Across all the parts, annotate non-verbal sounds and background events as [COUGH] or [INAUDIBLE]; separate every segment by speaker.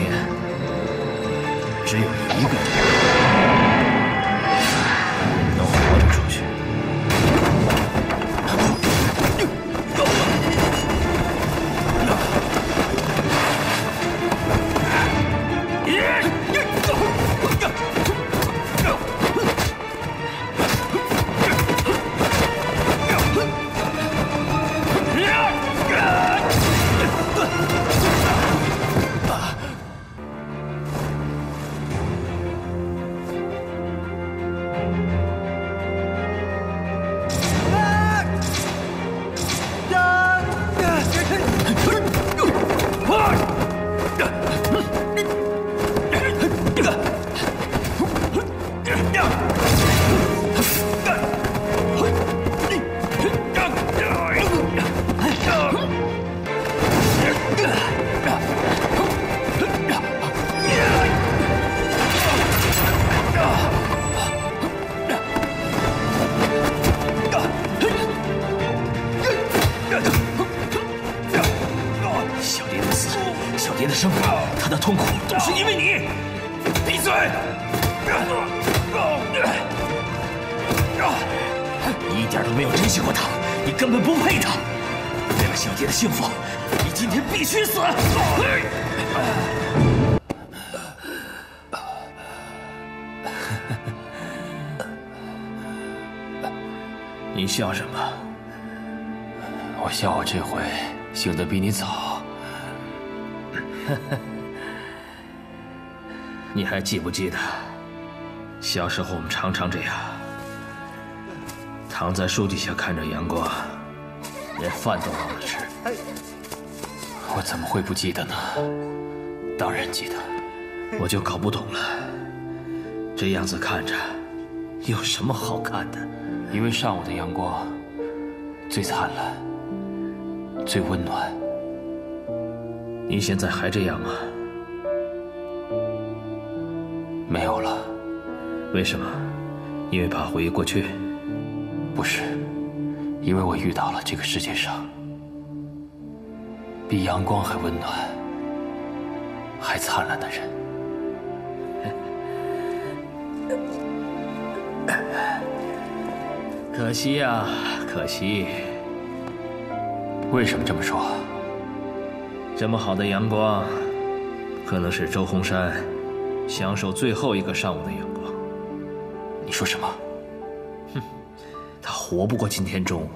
Speaker 1: 天只有一个人。还记不记得，小时候我们常常这样，躺在树底下看着阳光，连饭都忘了吃。
Speaker 2: 我怎么会不记得呢？当然记得。
Speaker 1: 我就搞不懂了，这样子看着，有什么好看的？
Speaker 2: 因为上午的阳光最灿烂、最温暖。
Speaker 1: 你现在还这样吗？为什么？因为怕回忆过去？
Speaker 2: 不是，因为我遇到了这个世界上比阳光还温暖、还灿烂的人。[LAUGHS]
Speaker 1: 可惜呀，可惜。
Speaker 2: 为什么这么说？
Speaker 1: 这么好的阳光，可能是周洪山享受最后一个上午的阳光。
Speaker 2: 你说什么？
Speaker 1: 哼，他活不过今天中午。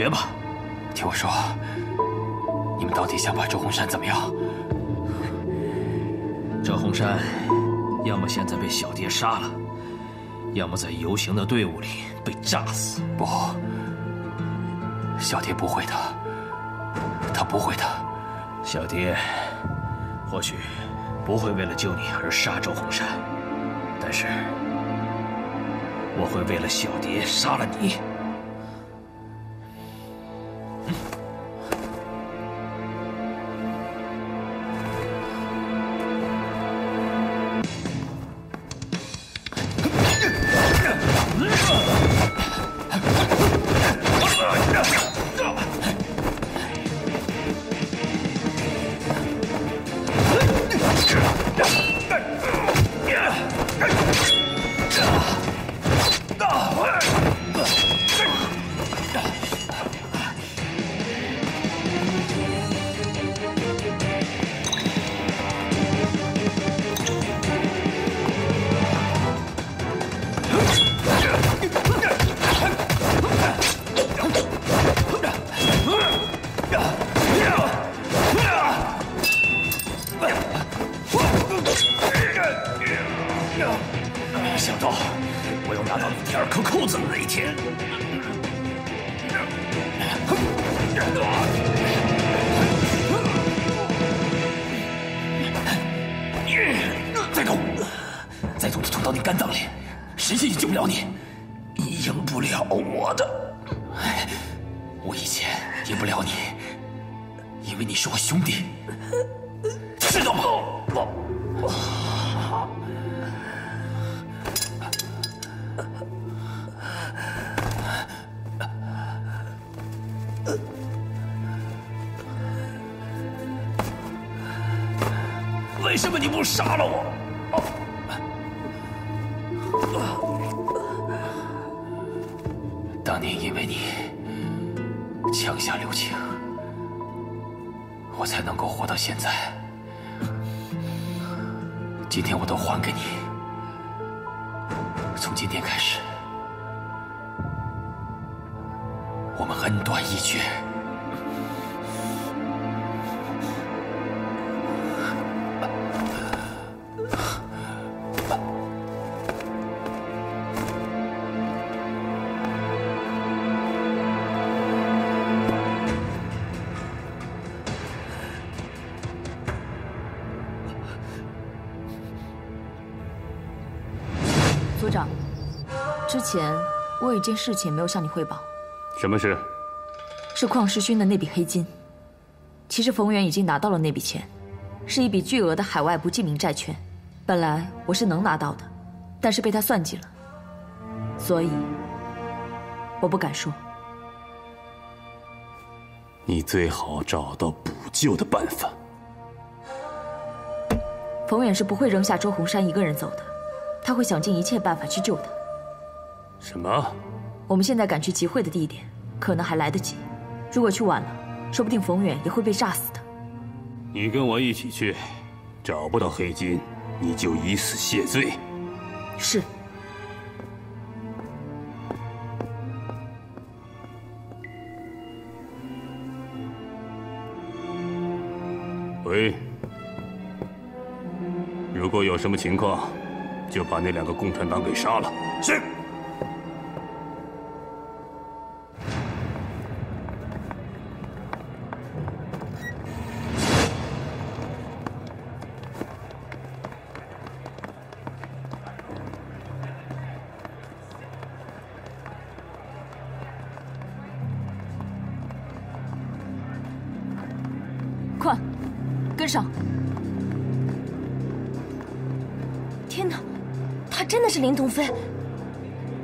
Speaker 1: 决吧。
Speaker 2: 听我说，你们到底想把周洪山怎么样？
Speaker 1: 周洪山，要么现在被小蝶杀了，要么在游行的队伍里被炸死。
Speaker 2: 不，小蝶不会的，她不会的。
Speaker 1: 小蝶或许不会为了救你而杀周洪山，但是我会为了小蝶杀了你。
Speaker 2: 还给你。从今天开始，我们恩断义绝。
Speaker 3: 前我有一件事情没有向你汇报，
Speaker 4: 什么事？
Speaker 3: 是邝世勋的那笔黑金。其实冯远已经拿到了那笔钱，是一笔巨额的海外不记名债券。本来我是能拿到的，但是被他算计了，所以我不敢说。
Speaker 4: 你最好找到补救的办法。
Speaker 3: 冯远是不会扔下周红山一个人走的，他会想尽一切办法去救他。
Speaker 4: 什么？
Speaker 3: 我们现在赶去集会的地点，可能还来得及。如果去晚了，说不定冯远也会被炸死的。
Speaker 4: 你跟我一起去，找不到黑金，你就以死谢罪。
Speaker 3: 是。
Speaker 4: 喂，如果有什么情况，就把那两个共产党给杀了。
Speaker 5: 是。
Speaker 6: 林同飞，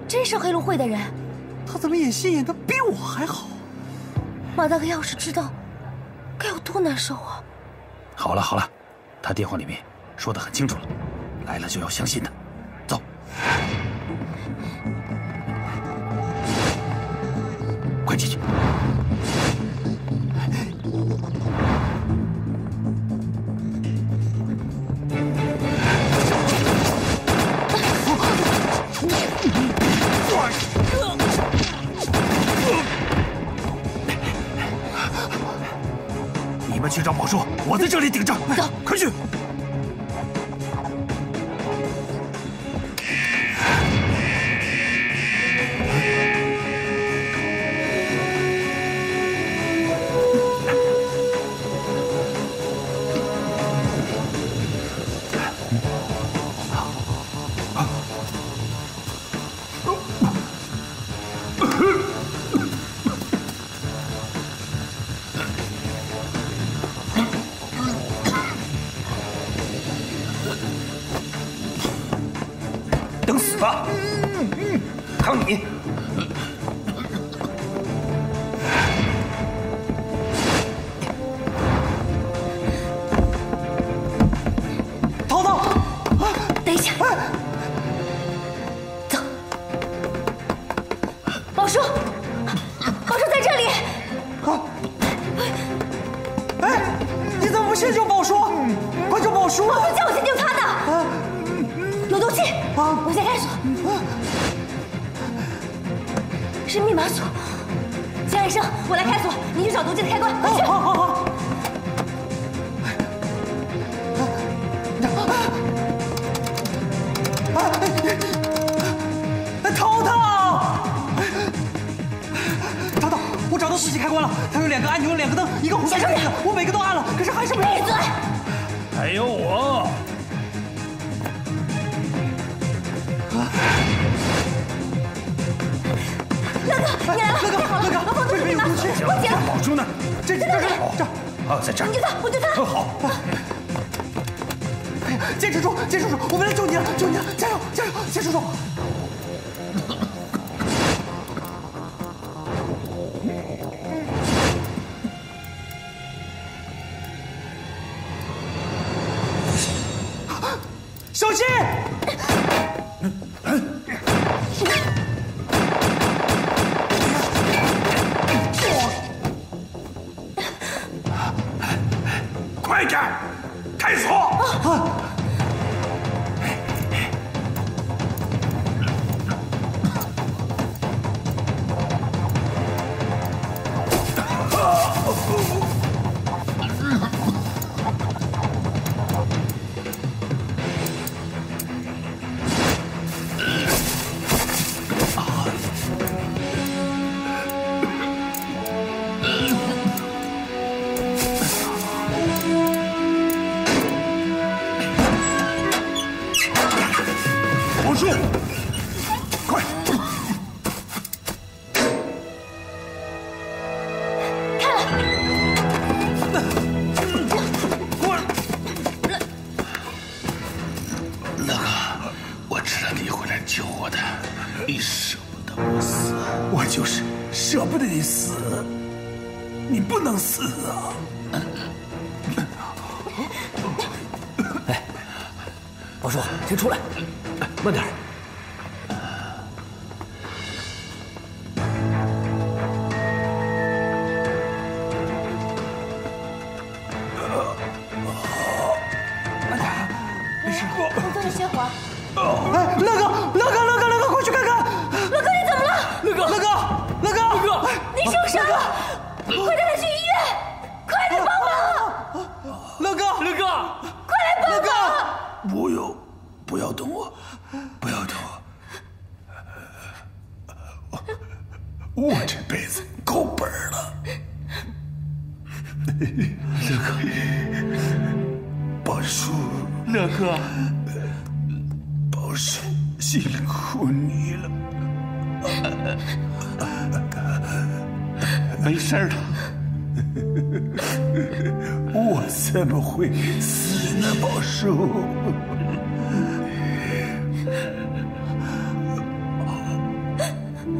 Speaker 6: 真是黑龙会的人。
Speaker 7: 他怎么演戏演的比我还好？
Speaker 6: 马大哥要是知道，该有多难受啊！
Speaker 5: 好了好了，他电话里面说的很清楚了，来了就要相信他。我就
Speaker 8: 是舍不得你死。你不能死啊。
Speaker 9: 哎王叔先出来
Speaker 10: 哎
Speaker 5: 慢点
Speaker 8: 会死的宝叔。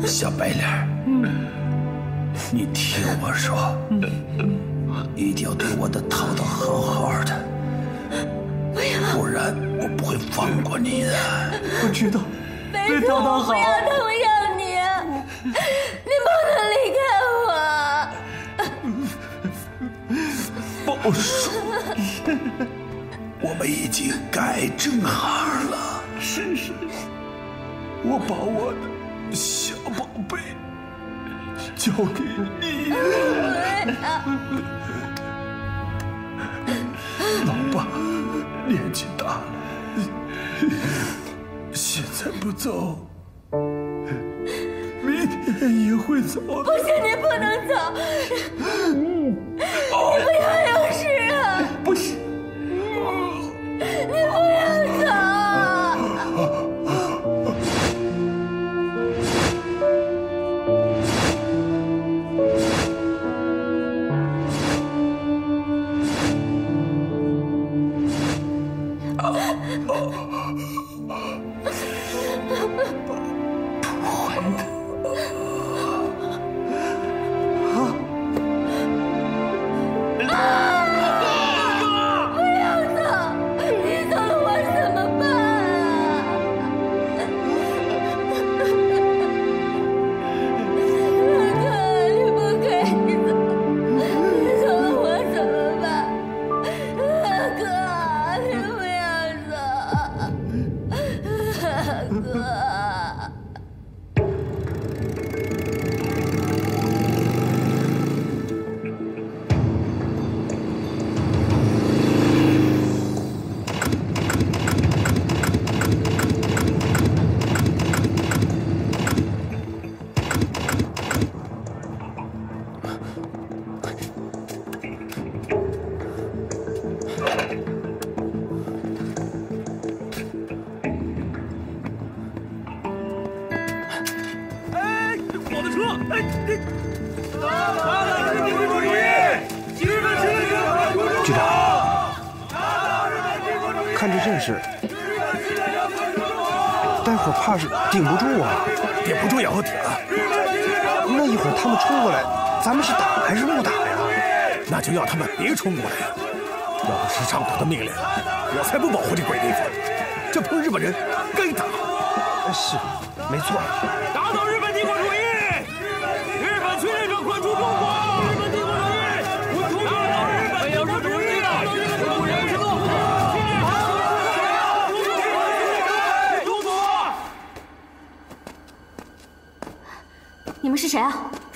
Speaker 8: 小白脸你听我说。把我的小宝贝交给你。老爸年纪大了，现在不走，明天也会走。
Speaker 5: 不行，你不能走。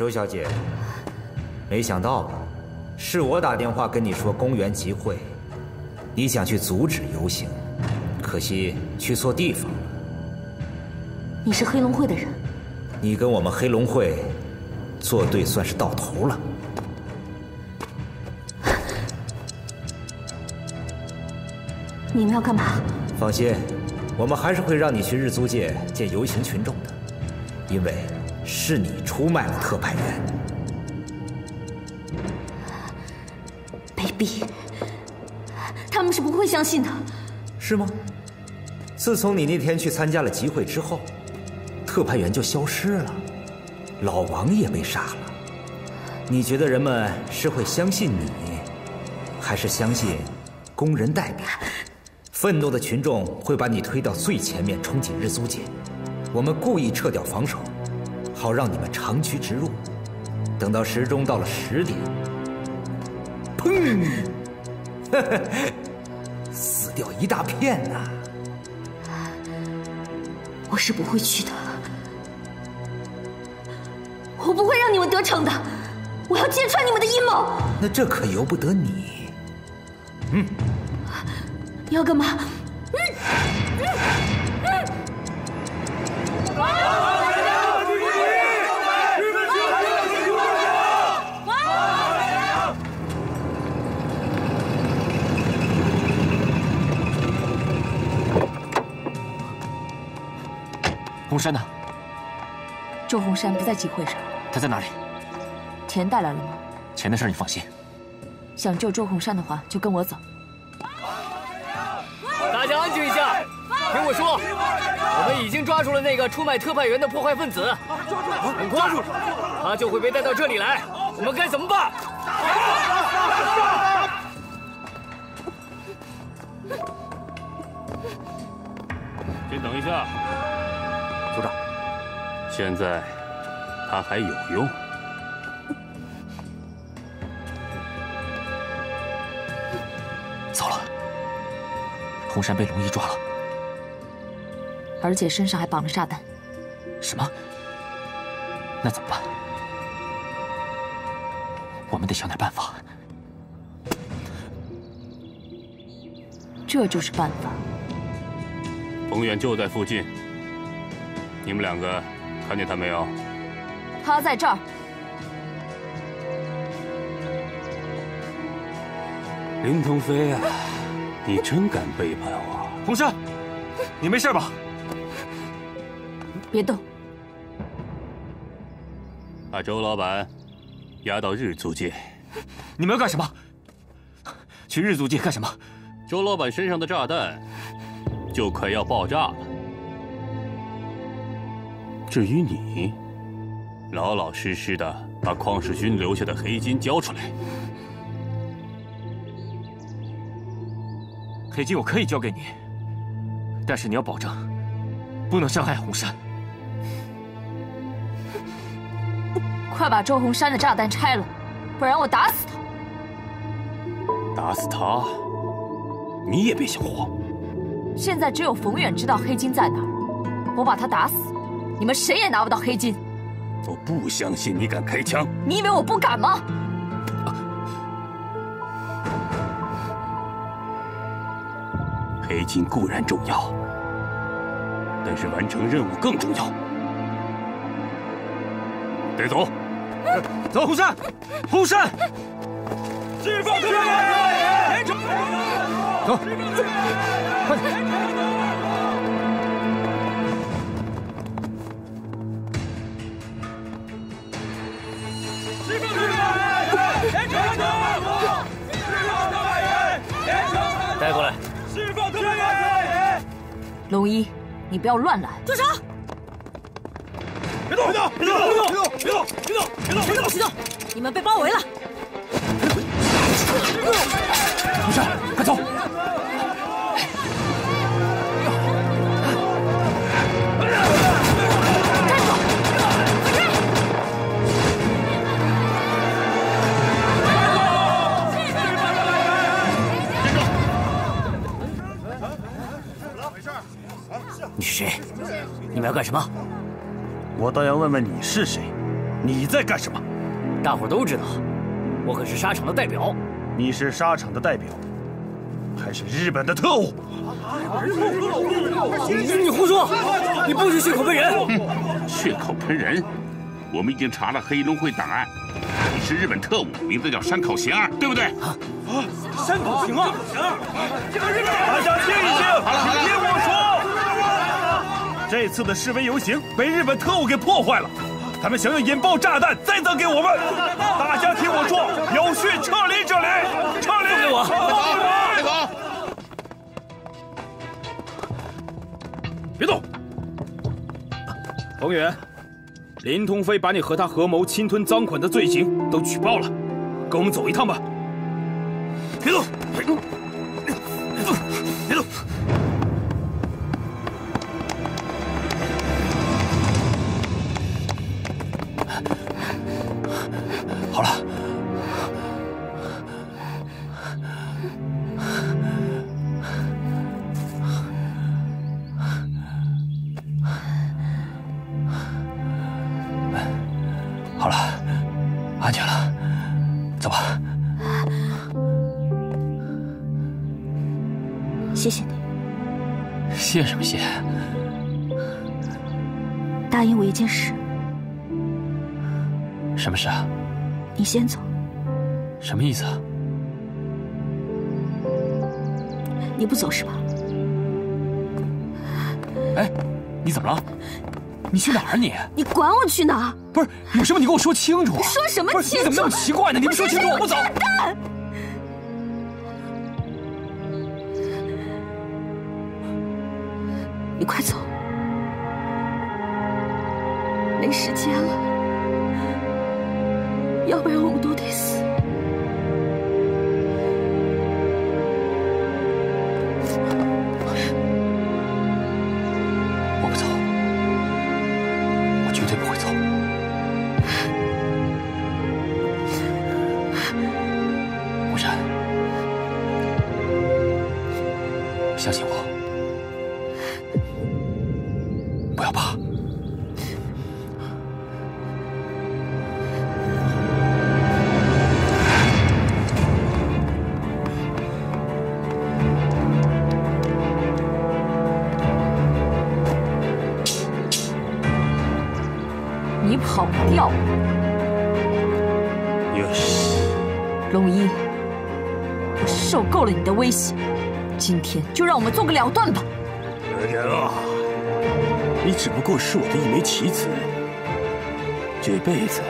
Speaker 11: 周小姐，没想到吧？是我打电话跟你说公园集会，你想去阻止游行，可惜去错地方了。
Speaker 12: 你是黑龙会的人，
Speaker 11: 你跟我们黑龙会作对，算是到头了。[LAUGHS]
Speaker 12: 你们要干嘛？
Speaker 11: 放心，我们还是会让你去日租界见游行群众的，因为是你出卖了特派员。
Speaker 12: 卑鄙！他们是不会相信的。
Speaker 11: 是吗？自从你那天去参加了集会之后，特派员就消失了，老王也被杀了。你觉得人们是会相信你，还是相信工人代表？愤怒的群众会把你推到最前面，冲进日租界。我们故意撤掉防守，好让你们长驱直入。等到时钟到了十点，砰！[LAUGHS] 死掉一大片呐、
Speaker 12: 我是不会去的，我不会让你们得逞的，我要揭穿你们的阴谋。
Speaker 11: 那这可由不得你。
Speaker 12: 嗯你要干嘛？
Speaker 13: 红山呢？
Speaker 3: 周红山不在集会上，
Speaker 13: 他在哪里？
Speaker 3: 钱带来了吗？
Speaker 13: 钱的事你放心。
Speaker 3: 想救周红山的话，就跟我走。
Speaker 14: 大家安静一下，听我说，我们已经抓住了那个出卖特派员的破坏分子，很快他就会被带到这里来。我们该怎么办？
Speaker 4: 先等一下，现在他还有用。[LAUGHS]
Speaker 13: 糟了，红山被龙一抓了。
Speaker 3: 而且身上还绑了炸弹。
Speaker 13: 什么？那怎么办？我们得想点办法。
Speaker 3: 这就是办法。
Speaker 4: 冯远就在附近，你们两个看见他没有？
Speaker 3: 他在这儿。
Speaker 4: 林腾飞啊，你真敢背叛我！
Speaker 13: 红山，你没事吧？
Speaker 3: 别动！
Speaker 4: 把周老板押到日租界。
Speaker 13: 你们要干什么？去日租界干什么？
Speaker 4: 周老板身上的炸弹就快要爆炸了。至于你，老老实实的把邝世勋留下的黑金交出来。
Speaker 13: 黑金我可以交给你，但是你要保证，不能伤害红山。
Speaker 3: 快把周红山的炸弹拆了，不然我打死他！
Speaker 4: 打死他，你也别想活。
Speaker 3: 现在只有冯远知道黑金在哪儿，我把他打死，你们谁也拿不到黑金。
Speaker 4: 我不相信你敢开枪。
Speaker 3: 你以为我不敢吗？
Speaker 4: 黑金固然重要，但是完成任务更重要。得走，
Speaker 13: 走，红山，红山，
Speaker 1: 释放特派员！
Speaker 13: 走，快点！
Speaker 3: 龙一，你不要乱来！
Speaker 12: 住手！
Speaker 15: 别动！别动！别动！别动！别动！别动！别动！别动！
Speaker 12: 别动！别动！你们被包围了！
Speaker 2: 不是，快走！
Speaker 9: 你是谁？你们要干什么？
Speaker 4: 我倒要问问你是谁？你在干什么？
Speaker 9: 大伙都知道，我可是沙场的代表。
Speaker 4: 你是沙场的代表，还是日本的特务？
Speaker 9: 你你胡说！你不许血口喷人！
Speaker 16: 血口喷人！我们已经查了黑龙会档案，你是日本特务，名字叫山口贤二，对不对？啊，
Speaker 15: 山口贤二，贤二，大家静一静，请听我说。这次的示威游行被日本特务给破坏了，他们想要引爆炸弹栽赃给我们。大家听我说，有序撤离这里，撤离！
Speaker 9: 给我，
Speaker 16: 别走！
Speaker 17: 别动！冯远，林通飞把你和他合谋侵吞赃款的罪行都举报了，跟我们走一趟吧。
Speaker 15: 别动！
Speaker 12: 你先走。
Speaker 2: 什么意思啊？
Speaker 12: 你不走是吧？
Speaker 2: 哎，你怎么了？你去哪儿啊你？
Speaker 12: 你管我去哪儿？
Speaker 2: 不是，有什么你给我说清楚啊！
Speaker 12: 说什么，清楚？
Speaker 2: 你怎么那么奇怪呢？你不说清楚我不走。
Speaker 3: 天就让我们做个了断吧。
Speaker 4: 来人啊，你只不过是我的一枚棋子，这辈子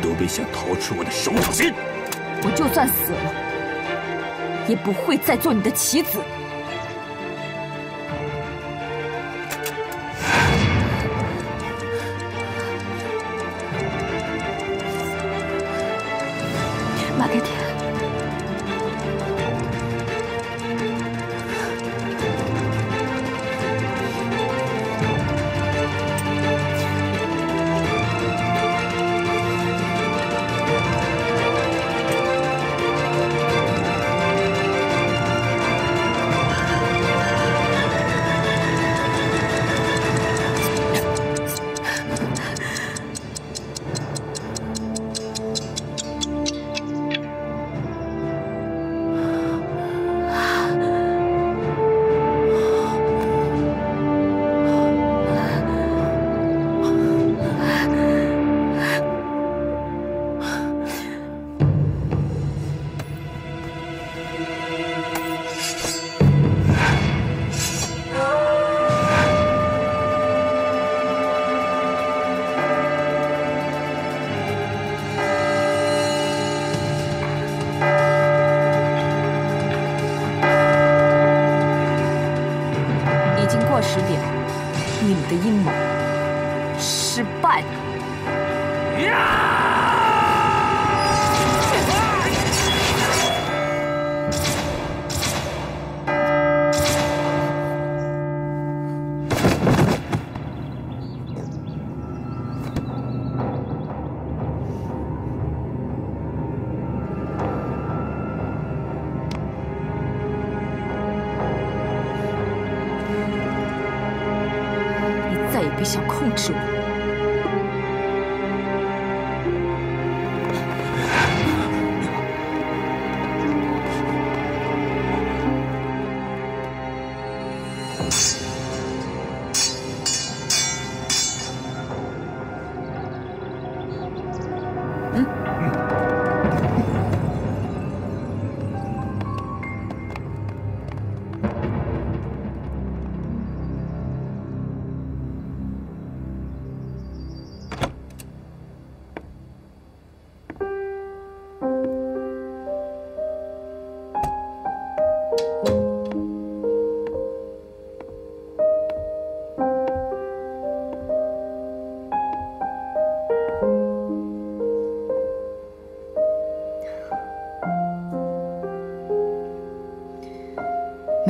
Speaker 4: 都别想逃出我的手掌心。
Speaker 3: 我就算死了，也不会再做你的棋子。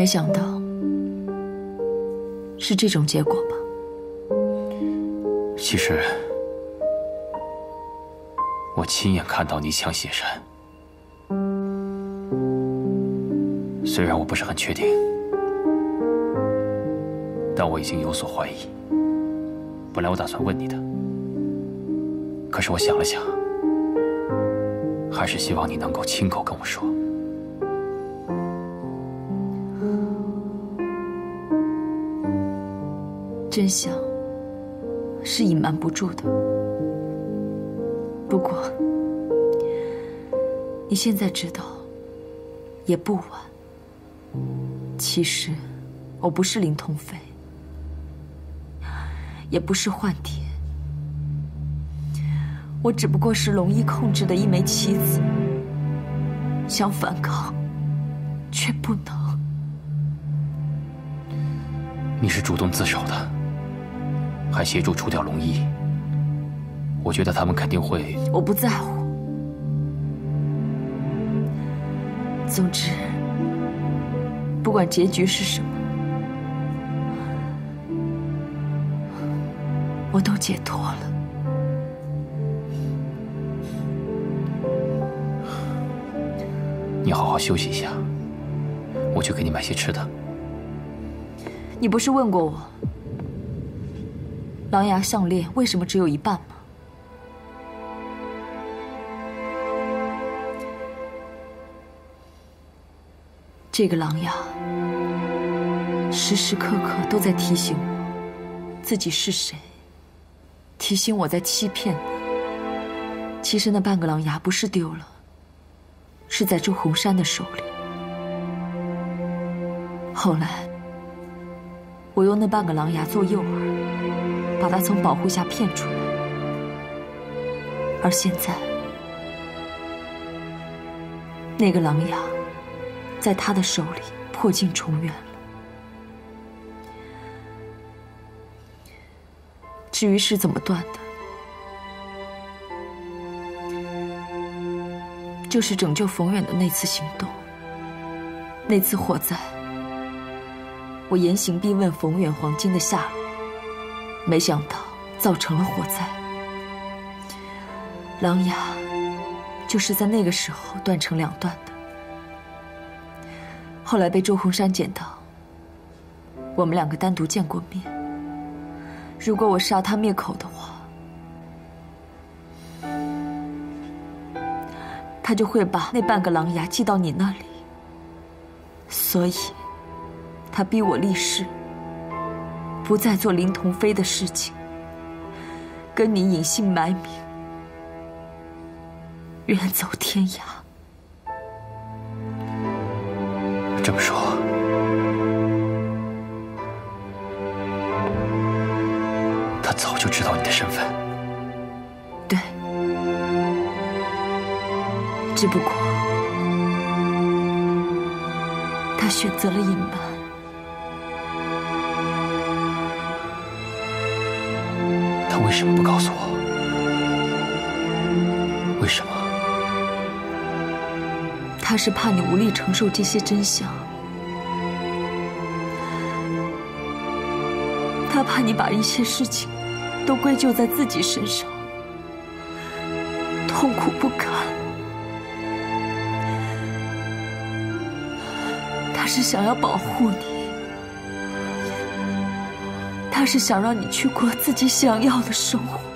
Speaker 3: 没想到是这种结果吧？
Speaker 2: 其实，我亲眼看到你抢血山，虽然我不是很确定，但我已经有所怀疑。本来我打算问你的，可是我想了想，还是希望你能够亲口跟我说。
Speaker 3: 真相是隐瞒不住的。不过，你现在知道也不晚。其实，我不是林童飞，也不是幻蝶，我只不过是龙一控制的一枚棋子，想反抗，却不能。
Speaker 2: 你是主动自首的，还协助除掉龙一。我觉得他们肯定会……
Speaker 3: 我不在乎。总之，不管结局是什么，我都解脱了。
Speaker 2: 你好好休息一下，我去给你买些吃的。
Speaker 3: 你不是问过我，狼牙项链为什么只有一半吗？这个狼牙时时刻刻都在提醒我自己是谁，提醒我在欺骗你。其实那半个狼牙不是丢了，是在周红山的手里。后来，我用那半个狼牙做诱饵，把他从保护下骗出来。而现在，那个狼牙在他的手里破镜重圆了。至于是怎么断的，就是拯救冯远的那次行动，那次火灾。我严刑逼问冯远黄金的下落，没想到造成了火灾。狼牙就是在那个时候断成两段的。后来被周红山捡到，我们两个单独见过面。如果我杀他灭口的话，他就会把那半个狼牙寄到你那里。所以，他逼我立誓，不再做林童飞的事情，跟你隐姓埋名，远走天涯。
Speaker 2: 这么说，他早就知道你的身份。
Speaker 3: 对，只不过他选择了隐瞒。
Speaker 13: 为什么不告诉我？为什么？
Speaker 3: 他是怕你无力承受这些真相，他怕你把一切事情都归咎在自己身上，痛苦不堪。他是想要保护你，他是想让你去过自己想要的生活。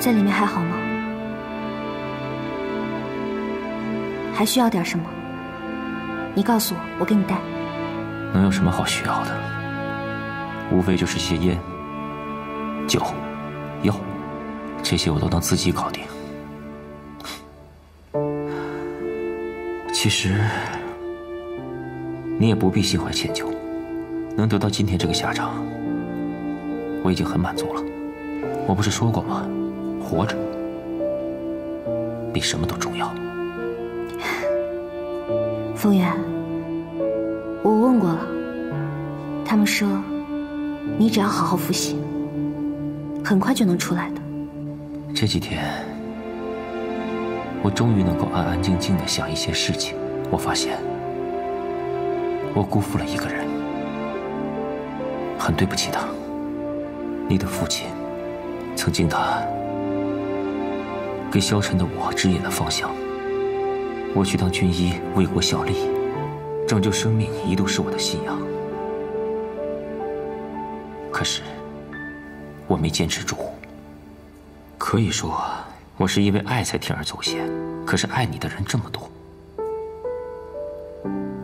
Speaker 12: 在里面还好吗？还需要点什么？你告诉我，我给你带。
Speaker 13: 能有什么好需要的？无非就是些烟、酒、药，这些我都能自己搞定。其实，你也不必心怀歉疚，能得到今天这个下场，我已经很满足了。我不是说过吗？活着比什么都重要。[LAUGHS]
Speaker 12: 风远，我问过了，他们说你只要好好复习，很快就能出来的。
Speaker 13: 这几天，我终于能够安安静静的想一些事情。我发现，我辜负了一个人，很对不起他。你的父亲，曾经他。给消沉的我指引了方向。我去当军医，为国效力，拯救生命一度是我的信仰。可是，我没坚持住。可以说，我是因为爱才铤而走险。可是，爱你的人这么多，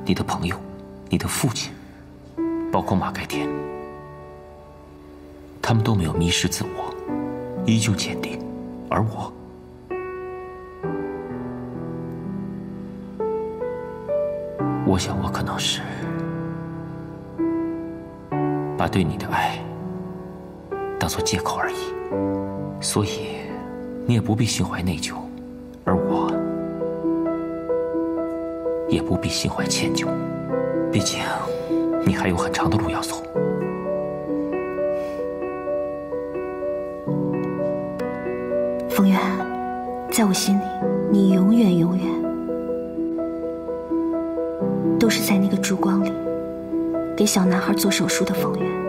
Speaker 13: 你的朋友，你的父亲，包括马盖天，他们都没有迷失自我，依旧坚定，而我。我想，我可能是把对你的爱当做借口而已，所以你也不必心怀内疚，而我也不必心怀歉疚。毕竟，你还有很长的路要走。
Speaker 12: 风远，在我心里，你永远永远。都是在那个烛光里给小男孩做手术的
Speaker 9: 方源。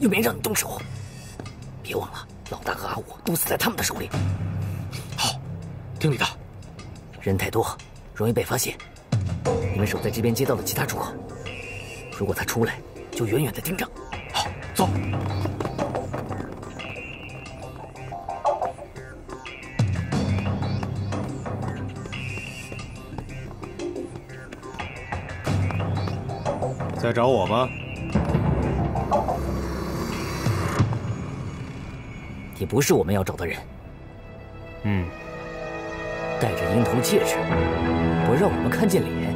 Speaker 9: 又没人让你动手，别忘了老大和阿武都死在他们的手里。
Speaker 4: 好，听你的。
Speaker 9: 人太多，容易被发现。你们守在这边街道的其他出口。如果他出来，就远远的盯着。
Speaker 4: 好，走。
Speaker 7: 在找我吗？
Speaker 9: 你不是我们要找的人。
Speaker 7: 嗯，
Speaker 9: 戴着鹰头戒指，不让我们看见脸，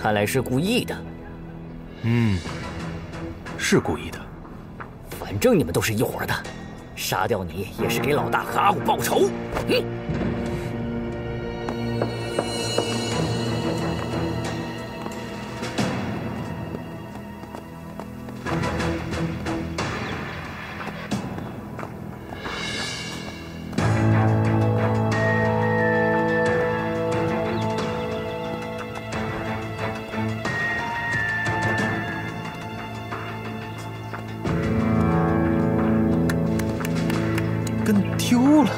Speaker 9: 看来是故意的。
Speaker 7: 嗯，是故意的。
Speaker 9: 反正你们都是一伙的，杀掉你也是给老大和阿虎报仇。嗯。
Speaker 7: 丢了。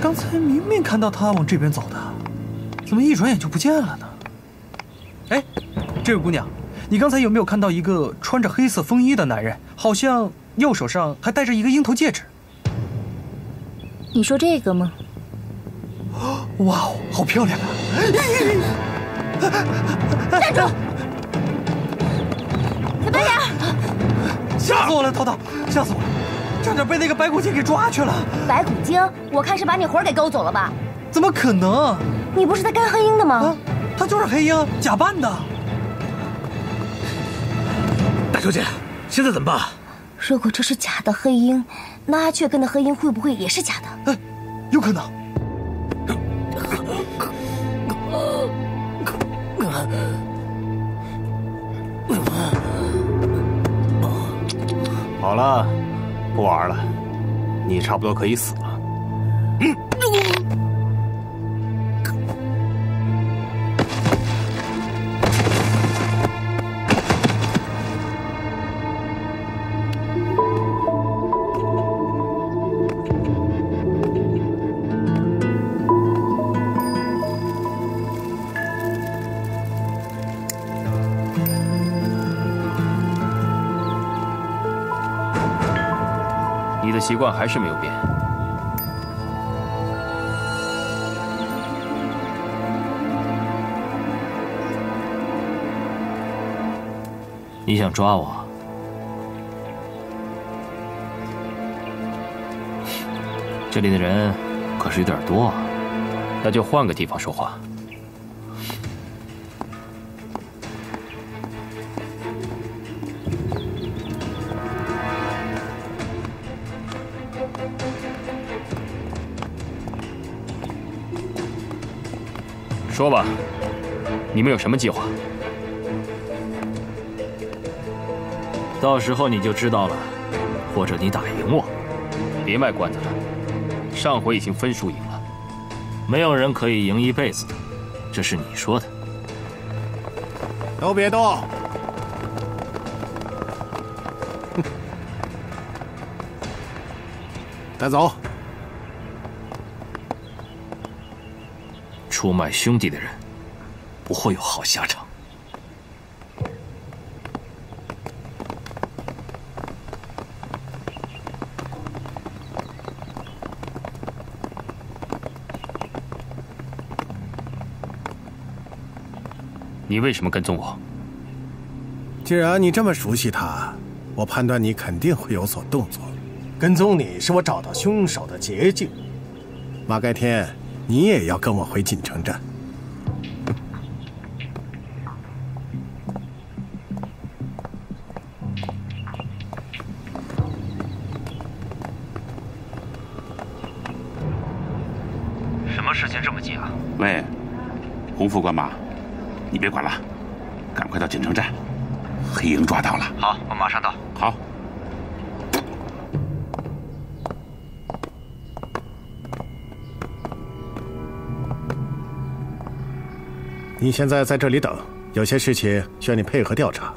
Speaker 7: 刚才明明看到他往这边走的，怎么一转眼就不见了呢？哎，这位姑娘，你刚才有没有看到一个穿着黑色风衣的男人？好像右手上还戴着一个鹰头戒指。
Speaker 5: 你说这个吗？
Speaker 7: 哇哦，好漂亮啊！
Speaker 5: 站住！
Speaker 7: 吓死我了，涛涛，吓死我了，差点被那个白骨精给抓去了。
Speaker 5: 白骨精，我看是把你魂给勾走了吧？
Speaker 7: 怎么可能？
Speaker 5: 你不是在干黑鹰的吗？
Speaker 7: 啊，他就是黑鹰，假扮的。
Speaker 15: 大小姐，现在怎么办？
Speaker 5: 如果这是假的黑鹰，那阿雀跟的黑鹰会不会也是假的？
Speaker 7: 哎，有可能。
Speaker 18: 了，不玩了，你差不多可以死了。
Speaker 1: 惯还是没有变。你想抓我？这里的人可是有点多啊，那就换个地方说话。说吧，你们有什么计划？到时候你就知道了，或者你打赢我。别卖关子了，上回已经分输赢了，没有人可以赢一辈子的，这是你说的。
Speaker 18: 都别动！[LAUGHS] 带走。
Speaker 1: 出卖兄弟的人，不会有好下场。你为什么跟踪我？
Speaker 18: 既然你这么熟悉他，我判断你肯定会有所动作。跟踪你是我找到凶手的捷径。马盖天，你也要跟我回锦城镇。
Speaker 19: 你
Speaker 18: 现在在这里等，有些事情需要你配合调查。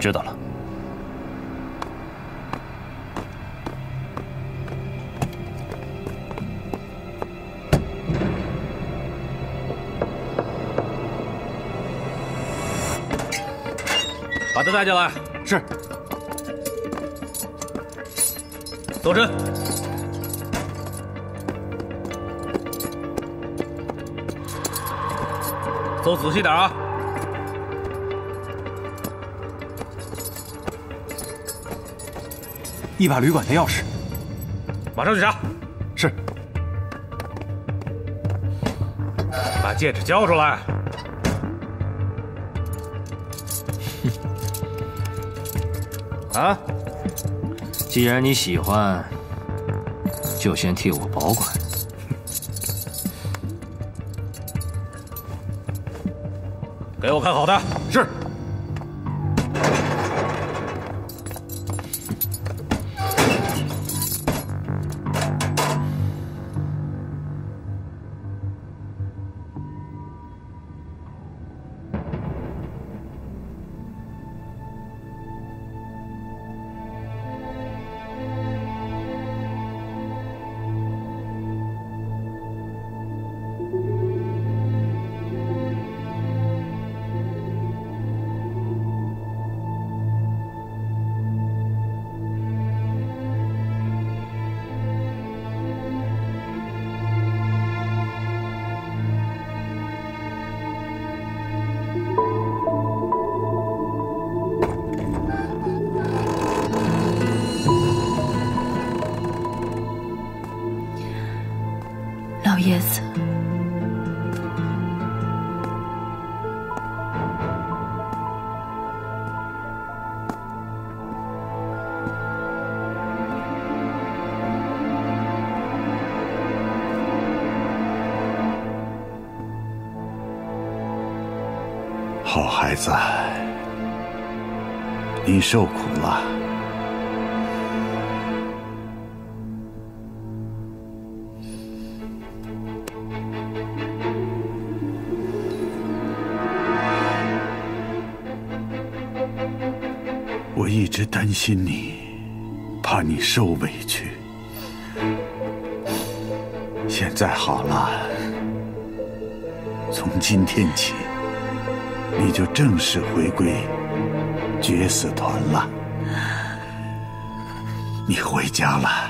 Speaker 1: 知道了。
Speaker 15: 把他带进来。
Speaker 18: 是。
Speaker 15: 坐镇。
Speaker 2: 走仔细点啊！
Speaker 7: 一把旅馆的钥匙，
Speaker 20: 马上去查。
Speaker 7: 是。
Speaker 20: 把戒指交出来。[LAUGHS]
Speaker 13: 啊！既然你喜欢，就先替我保管。
Speaker 20: 我看好的。
Speaker 8: 孩子，你受苦了。我一直担心你，怕你受委屈。现在好了，从今天起，你就正式回归绝死团了。你回家了。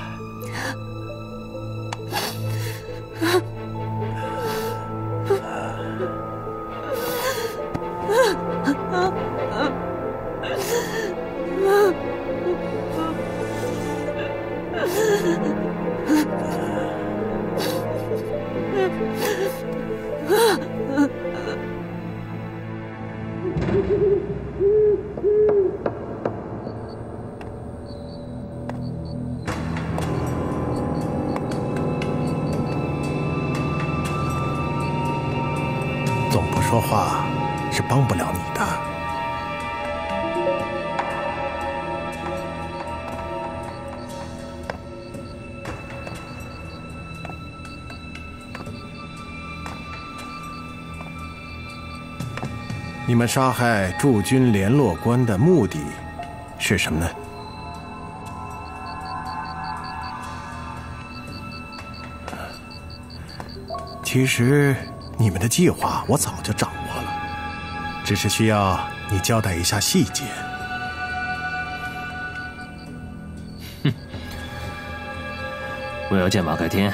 Speaker 18: 你们杀害驻军联络官的目的是什么呢？其实你们的计划我早就掌握了，只是需要你交代一下细节。
Speaker 13: 哼 [LAUGHS] 我要见马盖天。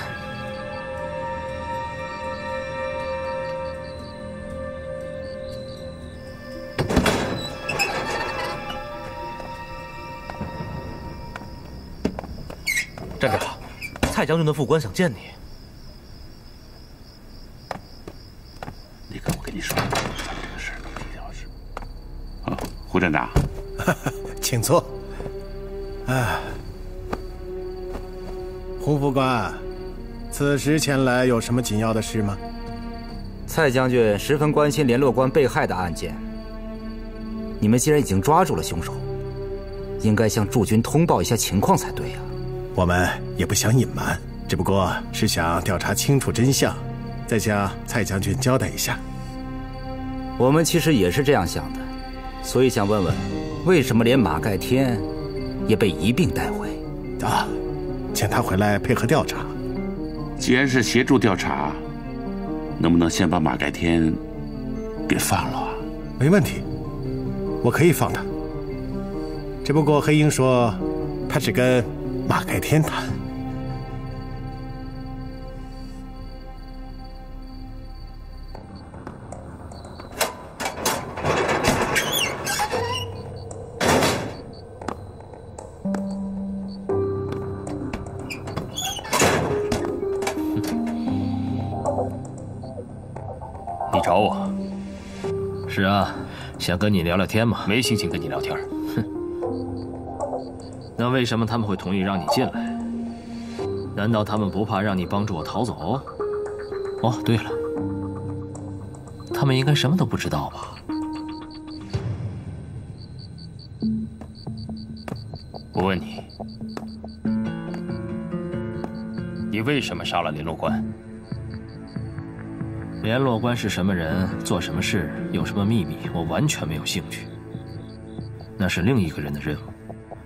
Speaker 15: 将军的副官想见你。
Speaker 16: 你看我跟你说，咱们这个事儿一定要是。啊，胡站长，[LAUGHS]
Speaker 18: 请坐。哎，胡副官，此时前来有什么紧要的事吗？
Speaker 11: 蔡将军十分关心联络官被害的案件。你们既然已经抓住了凶手，应该向驻军通报一下情况才对呀。
Speaker 18: 我们也不想隐瞒，只不过是想调查清楚真相，再向蔡将军交代一下。
Speaker 11: 我们其实也是这样想的，所以想问问，为什么连马盖天也被一并带回？
Speaker 18: 啊，请他回来配合调查。
Speaker 16: 既然是协助调查，能不能先把马盖天给放了啊？
Speaker 18: 没问题，我可以放他。只不过黑鹰说，他只跟马盖天谈。
Speaker 1: 想跟你聊聊天嘛。
Speaker 2: 没心情跟你聊天。哼。
Speaker 1: 那为什么他们会同意让你进来？难道他们不怕让你帮助我逃走？哦，对了，他们应该什么都不知道吧？
Speaker 2: 我问你，你为什么杀了联络官？
Speaker 1: 联络官是什么人？做什么事？有什么秘密？我完全没有兴趣。那是另一个人的任务。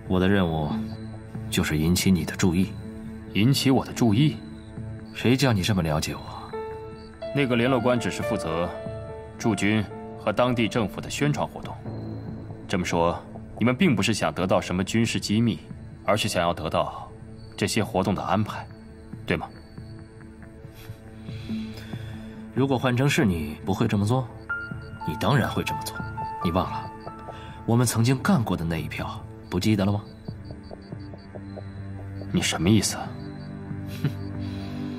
Speaker 1: 我的任务就是引起你的注意。
Speaker 2: 引起我的注意？
Speaker 1: 谁叫你这么了解我？
Speaker 2: 那个联络官只是负责驻军和当地政府的宣传活动。这么说，你们并不是想得到什么军事机密，而是想要得到这些活动的安排，对吗？
Speaker 1: 如果换成是你，不会这么做。你当然会这么做。你忘了，我们曾经干过的那一票，不记得了吗？
Speaker 2: 你什么意思？
Speaker 1: 哼，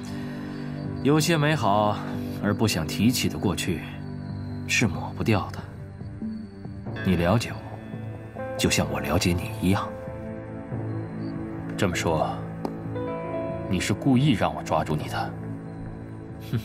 Speaker 1: [LAUGHS] 有些美好而不想提起的过去，是抹不掉的。你了解我，就像我了解你一样。
Speaker 2: 这么说，你是故意让我抓住你的？
Speaker 1: 哼。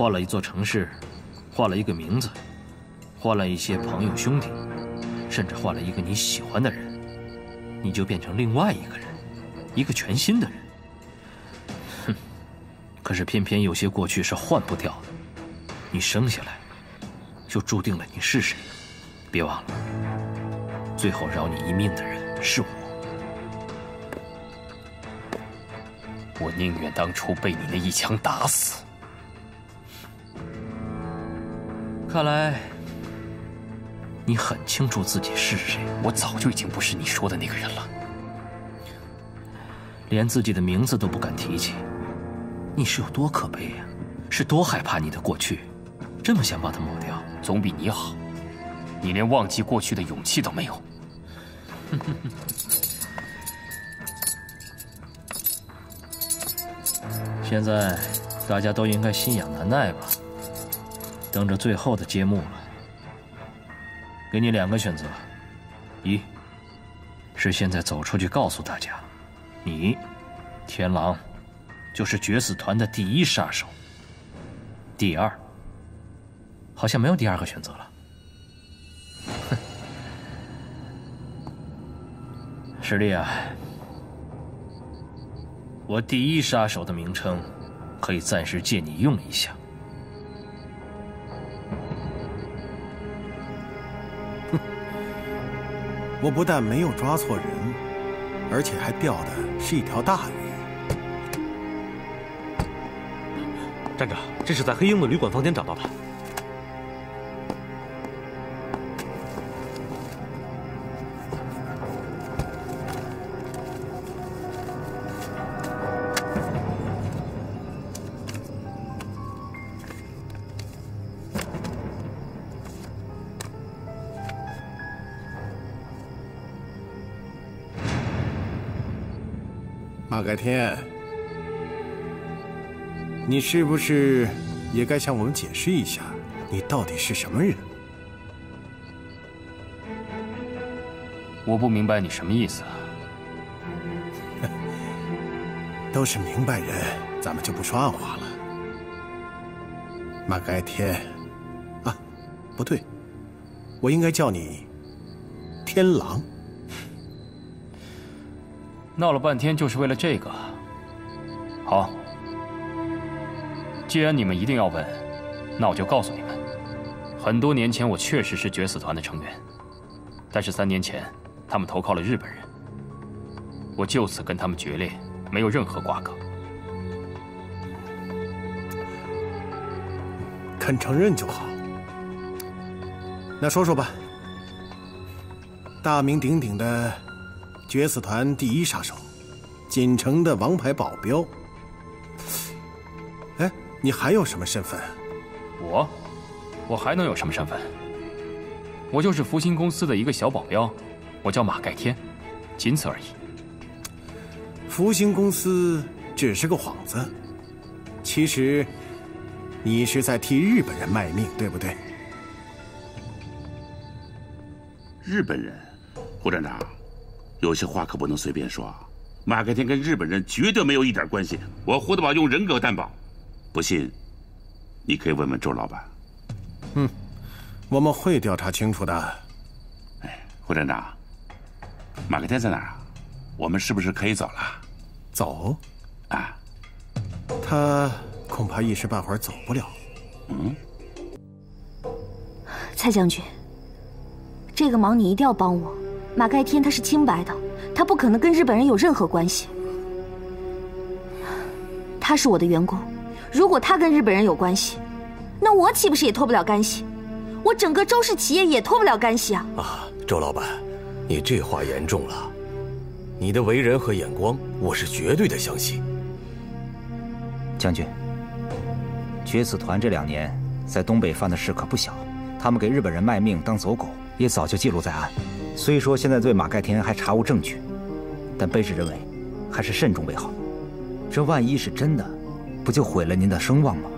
Speaker 1: 换了一座城市，换了一个名字，换了一些朋友兄弟，甚至换了一个你喜欢的人，你就变成另外一个人，一个全新的人？哼！可是偏偏有些过去是换不掉的。你生下来。就注定了你是谁，别忘了，最后饶你一命的人是我。
Speaker 2: 我宁愿当初被你那一枪打死。
Speaker 1: 看来你很清楚自己是谁。
Speaker 2: 我早就已经不是你说的那个人了，
Speaker 1: 连自己的名字都不敢提起，你是有多可悲呀？是多害怕你的过去，这么想把它抹掉？
Speaker 2: 总比你好，你连忘记过去的勇气都没有。[LAUGHS]
Speaker 1: 现在大家都应该心痒难耐吧？等着最后的揭幕了。给你两个选择：一是现在走出去告诉大家，你天狼就是绝死团的第一杀手；第二。好像没有第二个选择了。哼，师弟啊，我第一杀手的名称可以暂时借你用一下。
Speaker 18: 我不但没有抓错人，而且还钓的是一条大鱼。
Speaker 15: 站长，这是在黑鹰的旅馆房间找到的。
Speaker 18: 天，你是不是也该向我们解释一下，你到底是什么人？
Speaker 2: 我不明白你什么意思。[LAUGHS]
Speaker 18: 都是明白人，咱们就不说暗话了。马盖天，啊，不对，我应该叫你天狼。
Speaker 2: 闹了半天就是为了这个。好，既然你们一定要问，那我就告诉你们：很多年前我确实是绝死团的成员，但是三年前他们投靠了日本人，我就此跟他们决裂，没有任何瓜葛。
Speaker 18: 肯承认就好。那说说吧，大名鼎鼎的。绝死团第一杀手，锦城的王牌保镖。哎，你还有什么身份？
Speaker 2: 我，我还能有什么身份？我就是福星公司的一个小保镖，我叫马盖天，仅此而已。
Speaker 18: 福星公司只是个幌子，其实你是在替日本人卖命，对不对？
Speaker 16: 日本人，胡站长，有些话可不能随便说。马盖天跟日本人绝对没有一点关系，我胡德宝用人格担保。不信，你可以问问周老板。
Speaker 18: 嗯，我们会调查清楚的。
Speaker 16: 哎，胡站长，马盖天在哪儿啊？我们是不是可以走了？
Speaker 18: 走？
Speaker 16: 啊？
Speaker 18: 他恐怕一时半会儿走不了。
Speaker 16: 嗯。
Speaker 12: 蔡将军，这个忙你一定要帮我。马盖天他是清白的，他不可能跟日本人有任何关系。他是我的员工。如果他跟日本人有关系，那我岂不是也脱不了干系？我整个周氏企业也脱不了干系啊！
Speaker 21: 啊，周老板，你这话言重了。你的为人和眼光，我是绝对的相信。
Speaker 11: 将军，决死团这两年在东北犯的事可不小，他们给日本人卖命当走狗，也早就记录在案。虽说现在对马盖天还查无证据，但卑职认为，还是慎重为好。这万一是真的，不就毁了您的声望吗？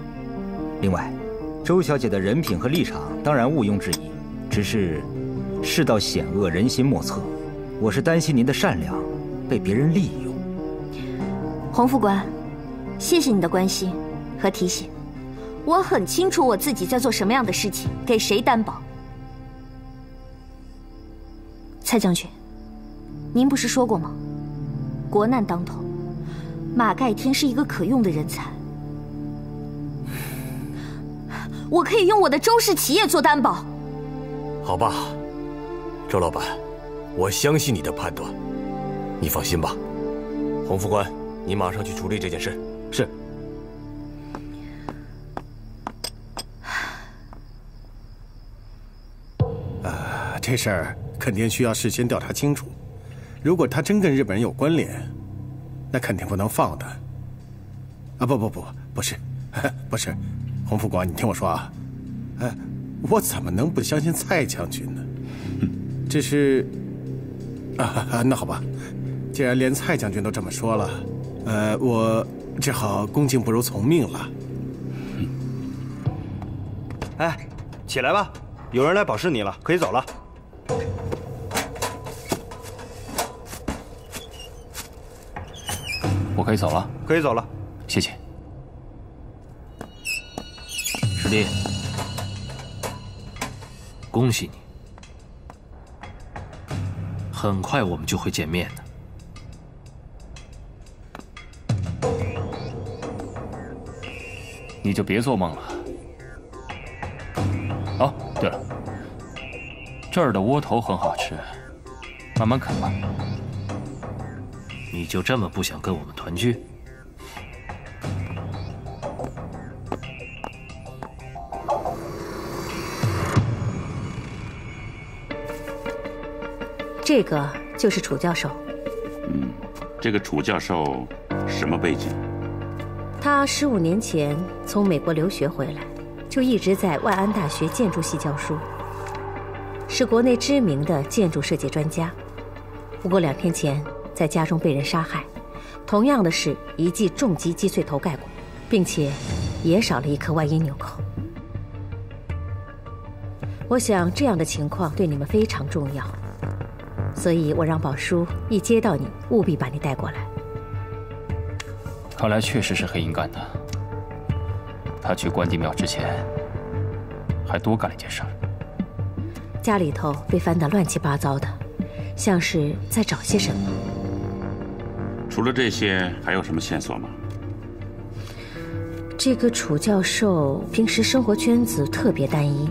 Speaker 11: 另外，周小姐的人品和立场当然毋庸置疑，只是世道险恶，人心莫测，我是担心您的善良被别人利用。
Speaker 12: 洪副官，谢谢你的关心和提醒，我很清楚我自己在做什么样的事情，给谁担保。蔡将军，您不是说过吗？国难当头，马盖天是一个可用的人才。我可以用我的周氏企业做担保。
Speaker 21: 好吧，周老板，我相信你的判断，你放心吧。洪副官，你马上去处理这件事。
Speaker 15: 是。
Speaker 18: 啊，这事儿肯定需要事先调查清楚。如果他真跟日本人有关联，那肯定不能放的。啊，不不不，不是，[LAUGHS] 不是。洪副官，你听我说啊，哎，我怎么能不相信蔡将军呢？这是啊，那好吧，既然连蔡将军都这么说了，呃，我只好恭敬不如从命了。
Speaker 15: 哎，起来吧，有人来保释你了，可以走了。
Speaker 2: 可以走了，
Speaker 15: 可以走了，
Speaker 2: 谢谢。
Speaker 1: 师弟，恭喜你，很快我们就会见面的。
Speaker 2: 你就别做梦了。哦，对了，这儿的窝头很好吃，慢慢啃吧。
Speaker 1: 你就这么不想跟我们团聚？
Speaker 22: 这个就是楚教授。
Speaker 16: 嗯，这个楚教授什么背景？
Speaker 22: 他十五年前从美国留学回来，就一直在万安大学建筑系教书，是国内知名的建筑设计专家。不过两天前在家中被人杀害，同样的是一记重击击碎头盖骨，并且也少了一颗外阴纽扣。我想这样的情况对你们非常重要。所以我让宝叔一接到你，务必把你带过来。
Speaker 2: 看来确实是黑鹰干的。他去关帝庙之前，还多干了一件事。
Speaker 22: 家里头被翻得乱七八糟的，像是在找些什么。
Speaker 16: 除了这些，还有什么线索吗？
Speaker 22: 这个楚教授平时生活圈子特别单一，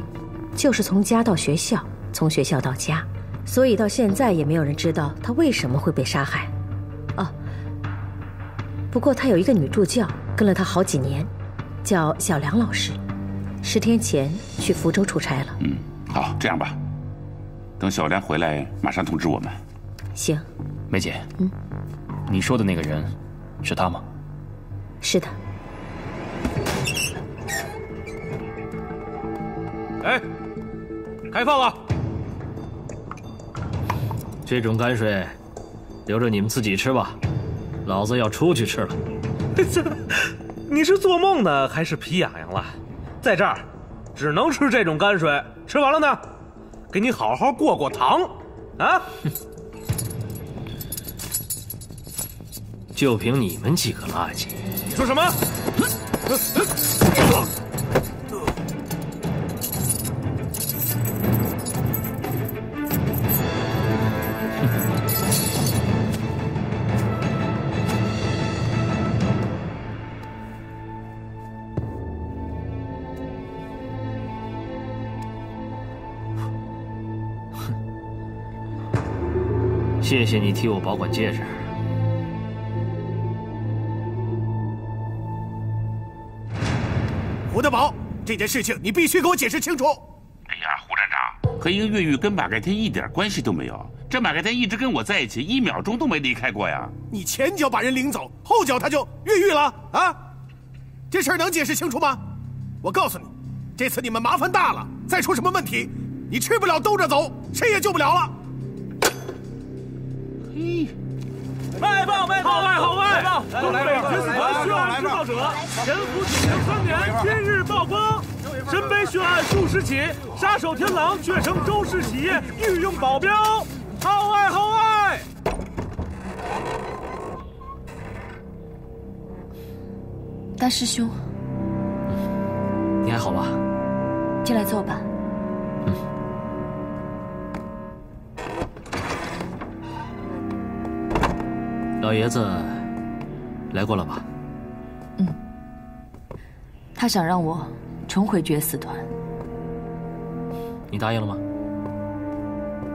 Speaker 22: 就是从家到学校，从学校到家。所以到现在也没有人知道他为什么会被杀害。哦，不过他有一个女助教跟了他好几年，叫小梁老师，十天前去福州出差了。
Speaker 16: 嗯，好，这样吧，等小梁回来马上通知我们。
Speaker 22: 行，
Speaker 2: 梅姐，
Speaker 22: 嗯，
Speaker 2: 你说的那个人，是他吗？
Speaker 22: 是的。
Speaker 15: 哎，开放了。
Speaker 1: 这种泔水，留着你们自己吃吧，老子要出去吃了。
Speaker 15: 这，[LAUGHS] 你是做梦呢，还是皮痒痒了？在这儿，只能吃这种泔水。吃完了呢，给你好好过过堂，啊！
Speaker 1: 就凭你们几个垃圾！
Speaker 15: 你说什么？
Speaker 1: 谢谢你替我保管戒指。
Speaker 18: 胡德宝，这件事情你必须给我解释清楚。
Speaker 16: 哎呀，胡站长，和一个越狱跟马盖天一点关系都没有。这马盖天一直跟我在一起，一秒钟都没离开过呀。
Speaker 18: 你前脚把人领走，后脚他就越狱了啊？这事儿能解释清楚吗？我告诉你，这次你们麻烦大了，再出什么问题，你吃不了兜着走，谁也救不了了。
Speaker 15: 卖报卖报卖好卖报！东北决死团血案制造者，潜伏九零三年，今日曝光。神北血案数十起，杀手天狼却成周氏企业御用保镖。号外号外！
Speaker 3: 大师兄，
Speaker 1: 你还好吧？
Speaker 3: 进来坐吧。
Speaker 1: 老爷子来过了吧？
Speaker 3: 嗯，他想让我重回绝死团。
Speaker 1: 你答应了吗？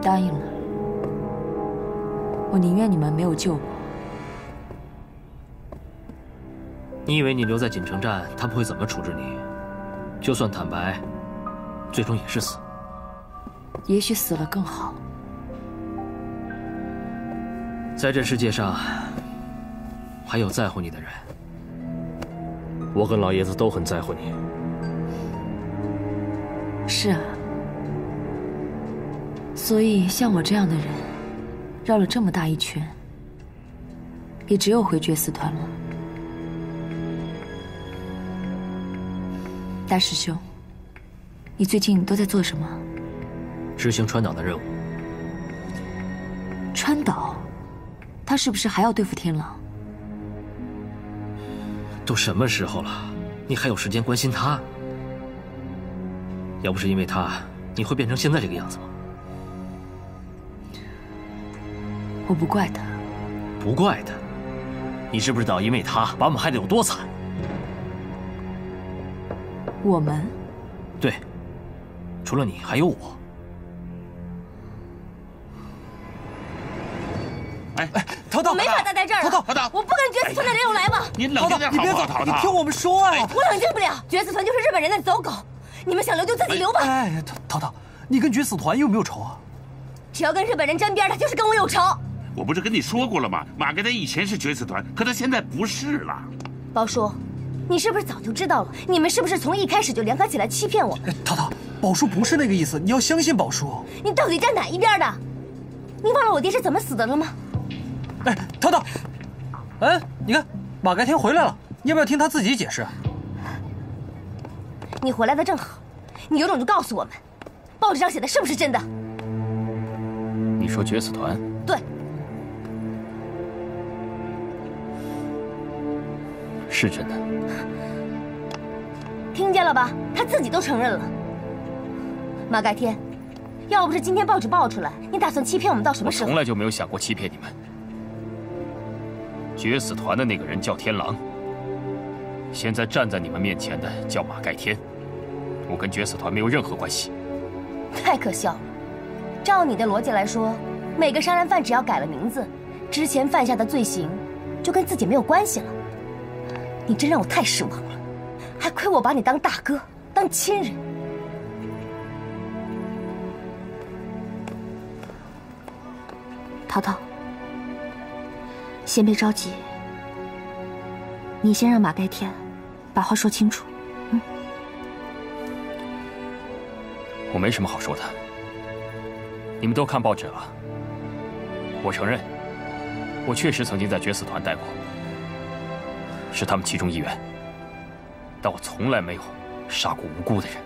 Speaker 3: 答应了。我宁愿你们没有救我。
Speaker 1: 你以为你留在锦城站，他们会怎么处置你？就算坦白，最终也是死。
Speaker 3: 也许死了更好。
Speaker 1: 在这世界上，还有在乎你的人。
Speaker 2: 我跟老爷子都很在乎你。
Speaker 3: 是啊，所以像我这样的人，绕了这么大一圈，也只有回绝死团了。大师兄，你最近都在做什么？
Speaker 1: 执行川岛的任务。
Speaker 3: 川岛。他是不是还要对付天狼？
Speaker 1: 都什么时候了，你还有时间关心他？要不是因为他，你会变成现在这个样子吗？
Speaker 3: 我不怪他。
Speaker 1: 不怪他？你知不知道因为他把我们害得有多惨？
Speaker 3: 我们？
Speaker 1: 对，除了你，还有我。
Speaker 5: 我不跟绝死团的人有来往。
Speaker 16: 你冷静点好不好？淘
Speaker 7: 淘，你听我们说啊！
Speaker 5: 我冷静不了，决死团就是日本人的走狗，你们想留就自己留吧。
Speaker 7: 哎，淘淘，你跟决死团有没有仇啊？
Speaker 5: 只要跟日本人沾边，他就是跟我有仇。
Speaker 16: 我不是跟你说过了吗？马格他以前是决死团，可他现在不是了。
Speaker 5: 宝叔，你是不是早就知道了？你们是不是从一开始就联合起来欺骗我们？
Speaker 7: 淘淘，宝叔不是那个意思，你要相信宝叔。
Speaker 5: 你到底站哪一边的？你忘了我爹是怎么死的了吗？
Speaker 7: 哎，淘淘，哎，你看马盖天回来了，你要不要听他自己解释？
Speaker 5: 你回来的正好，你有种就告诉我们，报纸上写的是不是真的？
Speaker 2: 你说决死团？
Speaker 5: 对，
Speaker 2: 是真的。
Speaker 5: 听见了吧？他自己都承认了。马盖天，要不是今天报纸爆出来，你打算欺骗我们到什么时候？
Speaker 2: 我从来就没有想过欺骗你们。绝死团的那个人叫天狼，现在站在你们面前的叫马盖天，我跟绝死团没有任何关系。
Speaker 5: 太可笑了！照你的逻辑来说，每个杀人犯只要改了名字，之前犯下的罪行就跟自己没有关系了。你真让我太失望了，还亏我把你当大哥，当亲人。
Speaker 3: 淘淘。
Speaker 12: 先别着急，你先让马盖天把话说清楚。嗯，
Speaker 2: 我没什么好说的。你们都看报纸了，我承认，我确实曾经在决死团待过，是他们其中一员。但我从来没有杀过无辜的人，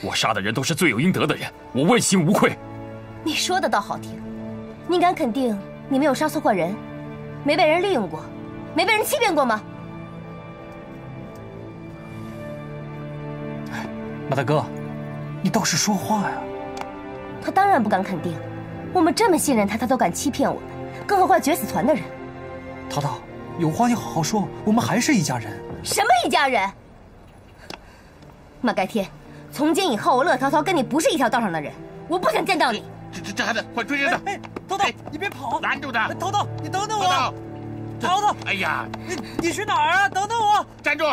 Speaker 2: 我杀的人都是罪有应得的人，我问心无愧。
Speaker 5: 你说的倒好听，你敢肯定你没有杀错过人，没被人利用过，没被人欺骗过吗？
Speaker 7: 马大哥，你倒是说话呀！
Speaker 5: 他当然不敢肯定，我们这么信任他，他都敢欺骗我们，更何况决死团的人。
Speaker 7: 涛涛，有话你好好说，我们还是一家人。
Speaker 5: 什么一家人？马盖天，从今以后，我乐淘淘跟你不是一条道上的人，我不想见到你。
Speaker 16: 这这这孩子，快追着他！
Speaker 7: 哎，头头，你别跑，
Speaker 16: 拦住他！
Speaker 7: 头头，你等等我！头头，
Speaker 16: 哎呀，
Speaker 7: 你你去哪儿啊？等等我！
Speaker 16: 站住！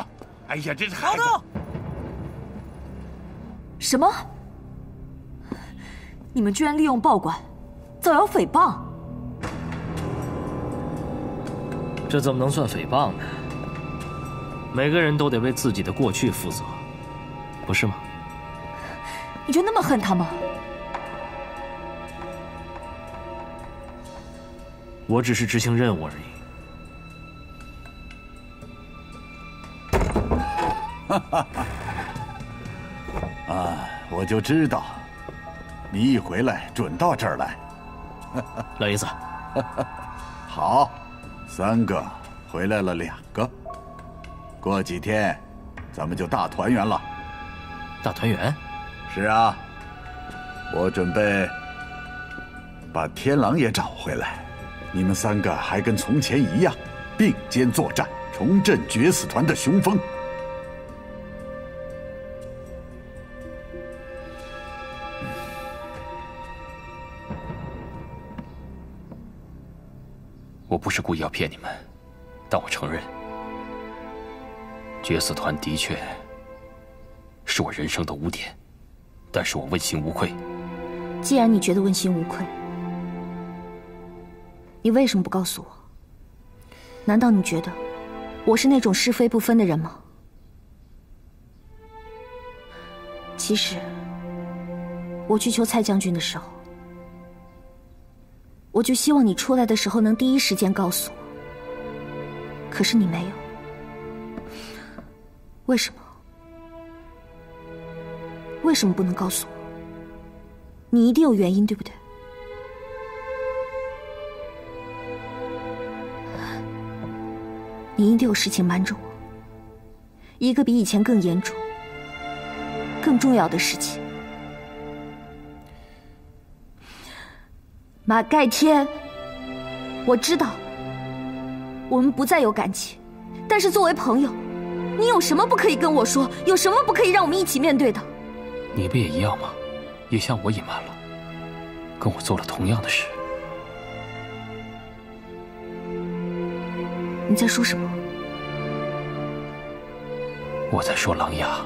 Speaker 16: 哎呀，这是
Speaker 7: 头头。
Speaker 3: 什么？你们居然利用报馆，造谣诽谤？
Speaker 1: 这怎么能算诽谤呢？每个人都得为自己的过去负责。不是吗？
Speaker 3: 你就那么恨他吗？
Speaker 1: 我只是执行任务而已。
Speaker 8: 哈哈哈！啊，我就知道，你一回来准到这儿来。
Speaker 1: 老爷子，[LAUGHS]
Speaker 8: 好，三个回来了，两个。过几天，咱们就大团圆了。
Speaker 1: 大团圆，
Speaker 8: 是啊，我准备把天狼也找回来，你们三个还跟从前一样并肩作战，重振绝死团的雄风。
Speaker 2: 我不是故意要骗你们，但我承认，绝死团的确。是我人生的污点，但是我问心无愧。
Speaker 12: 既然你觉得问心无愧，你为什么不告诉我？难道你觉得我是那种是非不分的人吗？其实，我去求蔡将军的时候，我就希望你出来的时候能第一时间告诉我。可是你没有，为什么？为什么不能告诉我？你一定有原因，对不对？你一定有事情瞒着我，一个比以前更严重、更重要的事情。马盖天，我知道我们不再有感情，但是作为朋友，你有什么不可以跟我说？有什么不可以让我们一起面对的？
Speaker 2: 你不也一样吗？也像我隐瞒了，跟我做了同样的事。
Speaker 12: 你在说什么？
Speaker 2: 我在说狼牙。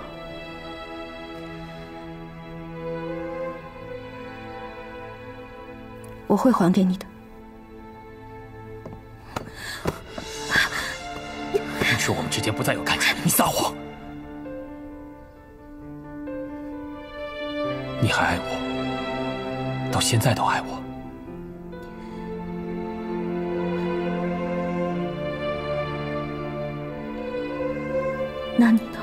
Speaker 12: 我会还给你的。
Speaker 2: 你说我们之间不再有感情，你撒谎。你还爱我，到现在都爱我。
Speaker 12: 那你呢？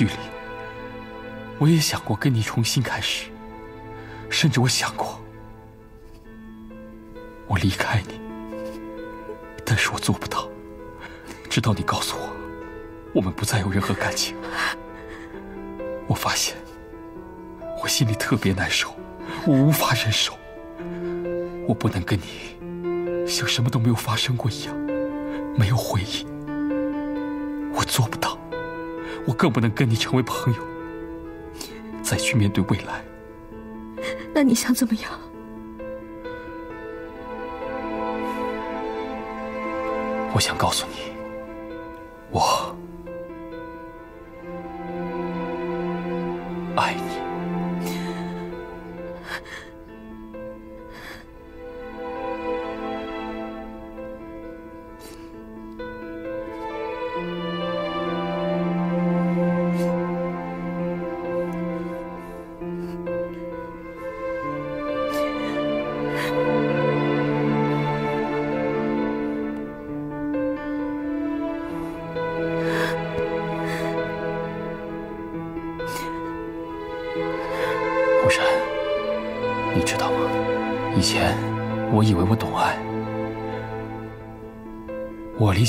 Speaker 2: 距离，我也想过跟你重新开始，甚至我想过我离开你，但是我做不到。直到你告诉我，我们不再有任何感情，我发现我心里特别难受。我无法忍受，我不能跟你像什么都没有发生过一样，
Speaker 13: 没有回忆，我做不到，我更不能跟你成为朋友，再去面对未来。
Speaker 3: 那你想怎么样？
Speaker 13: 我想告诉你，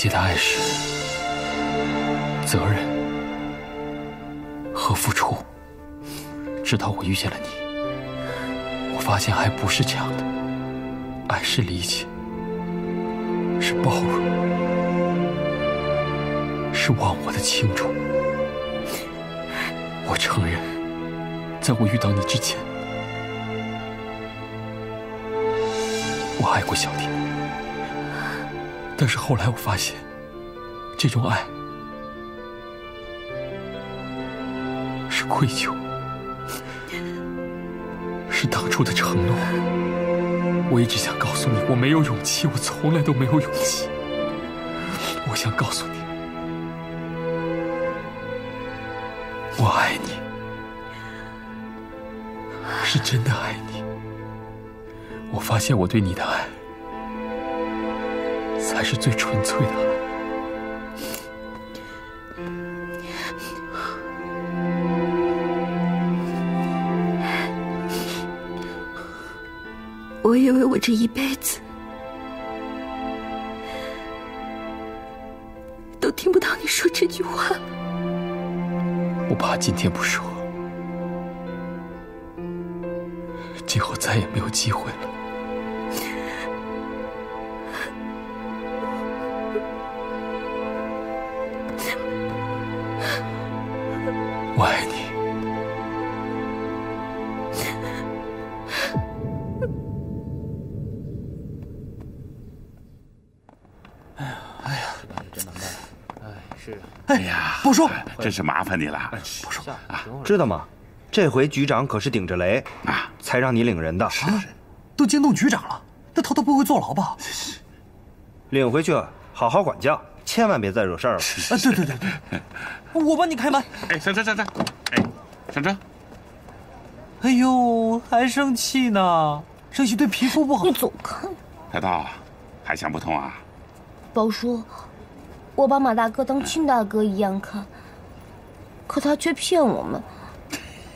Speaker 13: 我的爱是责任和付出。直到我遇见了你，我发现爱不是这样的，爱是理解，是包容，是忘我的清楚。我承认。在我遇到你之前，我爱过小天，但是后来我发现，这种爱是愧疚，是当初的承诺。我一直想告诉你，我没有勇气，我从来都没有勇气。我想告诉你，我爱你。是真的爱你，我发现我对你的爱是最纯粹的爱。
Speaker 3: 我以为我这一辈子都听不到你说这句话了，
Speaker 13: 我怕今天不说。今后再也没有机会了。
Speaker 23: 真是
Speaker 16: 麻烦你了。
Speaker 7: 不说
Speaker 16: 啊，
Speaker 24: 知道吗？这回局长可是顶着雷啊，才让你领人的。
Speaker 7: 是是，都惊动局长了，那涛涛不会坐牢吧？
Speaker 24: 领回去，好好管教，千万别再惹事儿了。
Speaker 7: 啊，对对对对，我帮你开门。
Speaker 16: 哎，上车上车，哎，上车。
Speaker 7: 哎呦，还生气呢？生气对皮肤不好。
Speaker 5: 你走开。
Speaker 16: 涛涛，还想不通啊？
Speaker 5: 宝叔，我把马大哥当亲大哥一样看，可他却骗我们。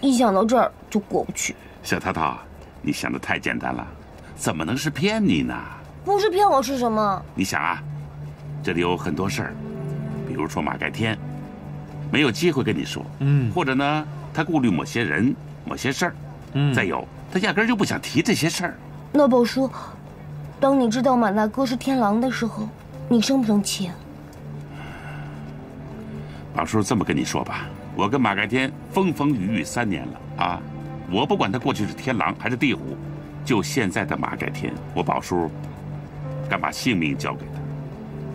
Speaker 5: 一想到这儿就过不去。
Speaker 16: 小涛涛，你想的太简单了，怎么能是骗你呢？
Speaker 5: 不是骗我是什么？
Speaker 16: 你想啊，这里有很多事儿，比如说马盖天没有机会跟你说，嗯，或者呢，他顾虑某些人、某些事儿，嗯，再有他压根就不想提这些事儿。
Speaker 5: 那宝叔，当你知道马大哥是天狼的时候，你生不生气？
Speaker 16: 宝叔这么跟你说吧。我跟马盖天风风雨雨三年了啊！我不管他过去是天狼还是地虎，就现在的马盖天，我宝叔敢把性命交给他。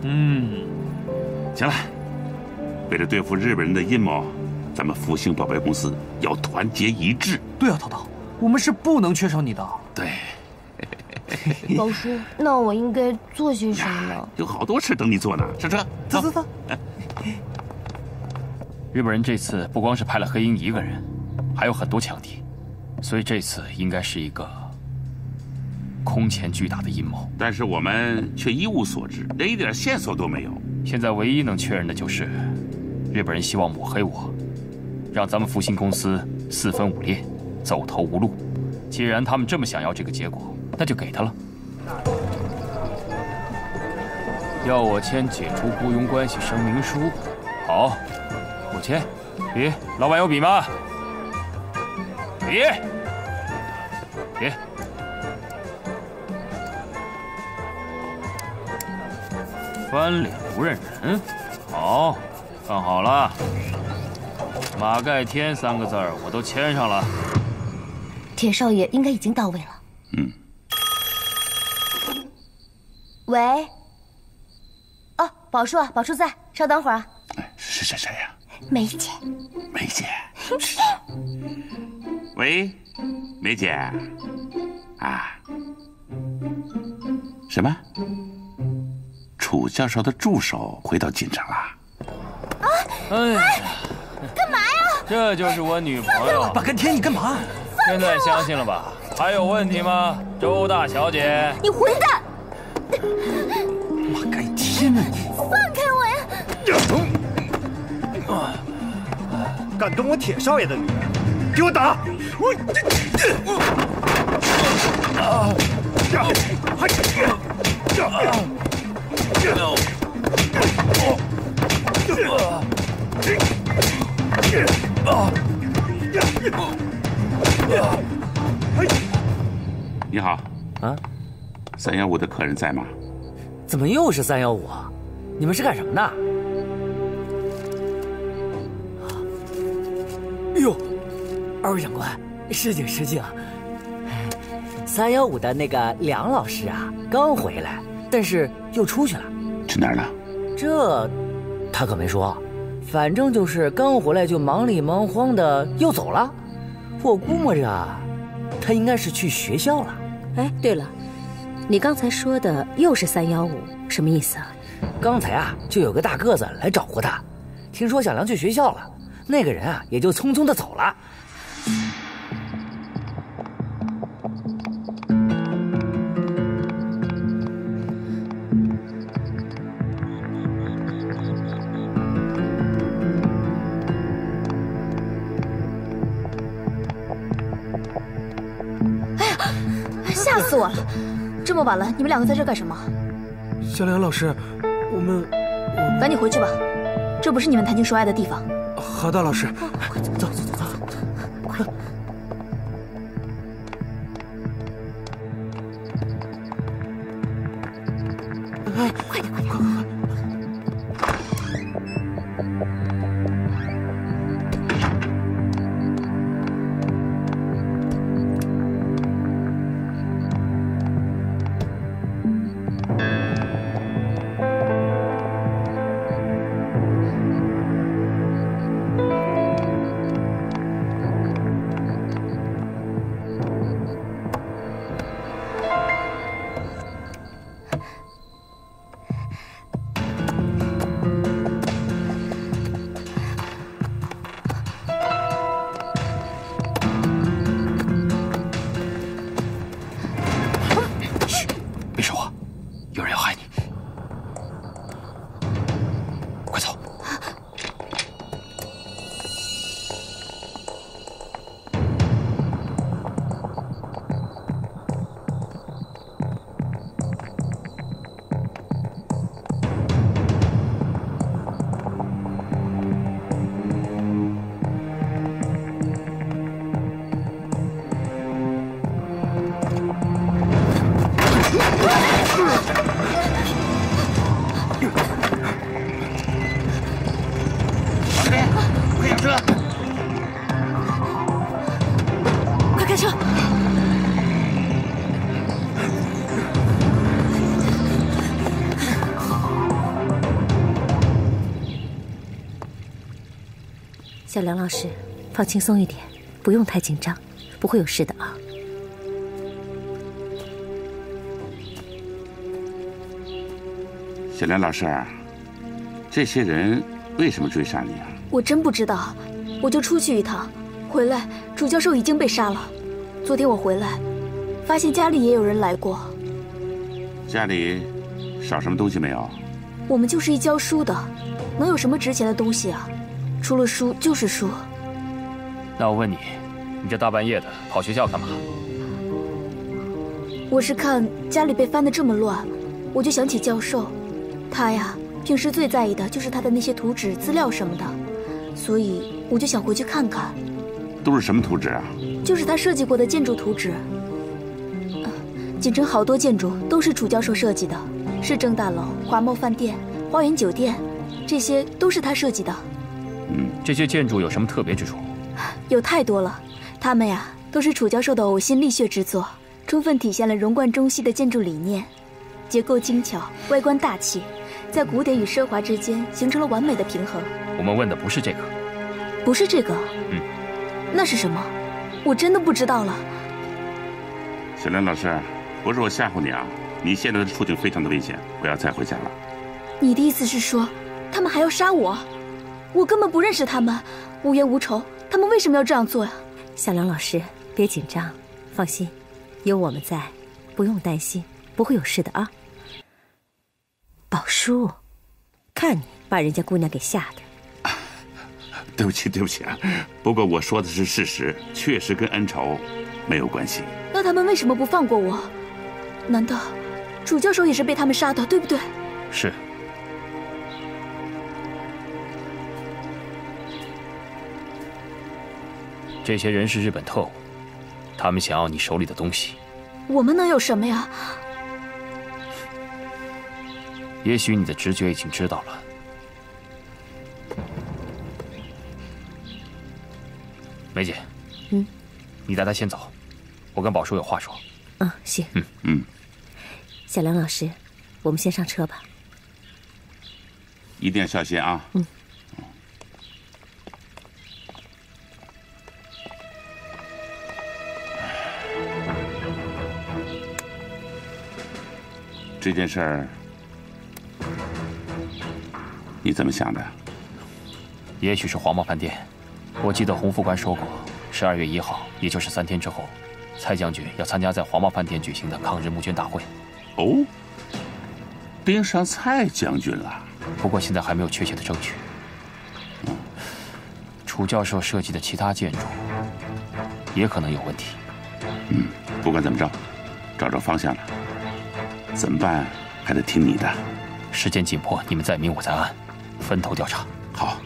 Speaker 16: 嗯，行了，为了对付日本人的阴谋，咱们复兴宝贝公司要团结一致。
Speaker 7: 对啊，涛涛，我们是不能缺少你的。
Speaker 16: 对。[LAUGHS]
Speaker 5: 宝叔，那我应该做些什么呢？
Speaker 16: 有好多事等你做呢。上车，
Speaker 7: 走走走。
Speaker 13: 日本人这次不光是派了黑鹰一个人，还有很多强敌，所以这次应该是一个空前巨大的阴谋。
Speaker 16: 但是我们却一无所知，连一点线索都没有。
Speaker 13: 现在唯一能确认的就是，日本人希望抹黑我，让咱们复兴公司四分五裂，走投无路。既然他们这么想要这个结果，那就给他了。要我签解除雇佣关系声明书，好。签，笔，老板有笔吗？笔，笔。
Speaker 2: 翻脸不认人，好，看好了，马盖天三个字儿我都签上了。
Speaker 3: 铁少爷应该已经到位了。
Speaker 16: 嗯。
Speaker 3: 喂。哦，宝叔啊，宝叔在，稍等会儿啊。
Speaker 16: 是是谁呀？
Speaker 3: 梅姐。
Speaker 16: 梅姐。[LAUGHS] 喂，梅姐。啊。什么？楚教授的助手回到京城了？
Speaker 3: 啊！哎，干嘛呀？
Speaker 2: 这就是我女朋友。
Speaker 7: 马根天，你干嘛？
Speaker 2: 现在相信了吧？还有问题吗，周大小姐？
Speaker 3: 你混蛋！
Speaker 7: 马盖天啊你！
Speaker 24: 敢动我铁少爷的女人，给我打！我啊！呀！还呀！
Speaker 16: 你好，啊，三幺五的客人在吗？
Speaker 9: 怎么又是三幺五？你们是干什么的？二位长官，失敬失敬。三幺五的那个梁老师啊，刚回来，但是又出去了，
Speaker 16: 去哪儿了？
Speaker 9: 这，他可没说，反正就是刚回来就忙里忙慌的又走了。我估摸着，他应该是去学校了。
Speaker 22: 哎，对了，你刚才说的又是三幺五，什么意思啊？
Speaker 9: 刚才啊，就有个大个子来找过他，听说小梁去学校了，那个人啊也就匆匆的走了。
Speaker 3: 死我了！这么晚了，你们两个在这干什么？
Speaker 7: 小梁老师，我们，
Speaker 3: 赶紧回去吧，这不是你们谈情说爱的地方。
Speaker 7: 好的，老师，
Speaker 9: 快走走走走走，快！
Speaker 3: 哎，快点快点！
Speaker 22: 小梁老师，放轻松一点，不用太紧张，不会有事的啊。
Speaker 16: 小梁老师，这些人为什么追杀你啊？
Speaker 3: 我真不知道，我就出去一趟，回来主教授已经被杀了。昨天我回来，发现家里也有人来过。
Speaker 16: 家里少什么东西没有？
Speaker 3: 我们就是一教书的，能有什么值钱的东西啊？除了输就是输。
Speaker 2: 那我问你，你这大半夜的跑学校干嘛？
Speaker 3: 我是看家里被翻得这么乱，我就想起教授，他呀平时最在意的就是他的那些图纸、资料什么的，所以我就想回去看看。
Speaker 16: 都是什么图纸啊？
Speaker 3: 就是他设计过的建筑图纸。锦城好多建筑都是楚教授设计的。市政大楼、华茂饭店、花园酒店，这些都是他设计的。
Speaker 2: 嗯，这些建筑有什么特别之处？
Speaker 3: 有太多了，他们呀都是楚教授的呕心沥血之作，充分体现了融贯中西的建筑理念，结构精巧，外观大气，在古典与奢华之间形成了完美的平衡。
Speaker 2: 我们问的不是这个，
Speaker 3: 不是这个，
Speaker 2: 嗯，
Speaker 3: 那是什么？我真的不知道了。
Speaker 16: 小梁老师，不是我吓唬你啊，你现在的处境非常的危险，不要再回家了。
Speaker 3: 你的意思是说，他们还要杀我？我根本不认识他们，无冤无仇，他们为什么要这样做呀？
Speaker 22: 小梁老师，别紧张，放心，有我们在，不用担心，不会有事的啊。宝叔，看你把人家姑娘给吓的。[LAUGHS]
Speaker 16: 对不起，对不起啊，不过我说的是事实，确实跟恩仇没有关系。
Speaker 3: 那他们为什么不放过我？难道主教授也是被他们杀的，对不对？
Speaker 2: 是。这些人是日本特务，他们想要你手里的东西。
Speaker 3: 我们能有什么呀？
Speaker 2: 也许你的直觉已经知道了。梅姐，
Speaker 22: 嗯，
Speaker 2: 你带他先走，我跟宝叔有话说。
Speaker 22: 嗯，行。
Speaker 16: 嗯嗯，
Speaker 22: 小梁老师，我们先上车吧。
Speaker 16: 一定要小心啊。
Speaker 22: 嗯。
Speaker 16: 这件事儿，你怎么想的？
Speaker 2: 也许是黄茂饭店。我记得洪副官说过，十二月一号，也就是三天之后，蔡将军要参加在黄茂饭店举行的抗日募捐大会。
Speaker 16: 哦，盯上蔡将军了。
Speaker 2: 不过现在还没有确切的证据。楚教授设计的其他建筑也可能有问题。
Speaker 16: 嗯，不管怎么着，找着方向了。怎么办？还得听你的。
Speaker 2: 时间紧迫，你们在明，我在暗，分头调查。
Speaker 16: 好。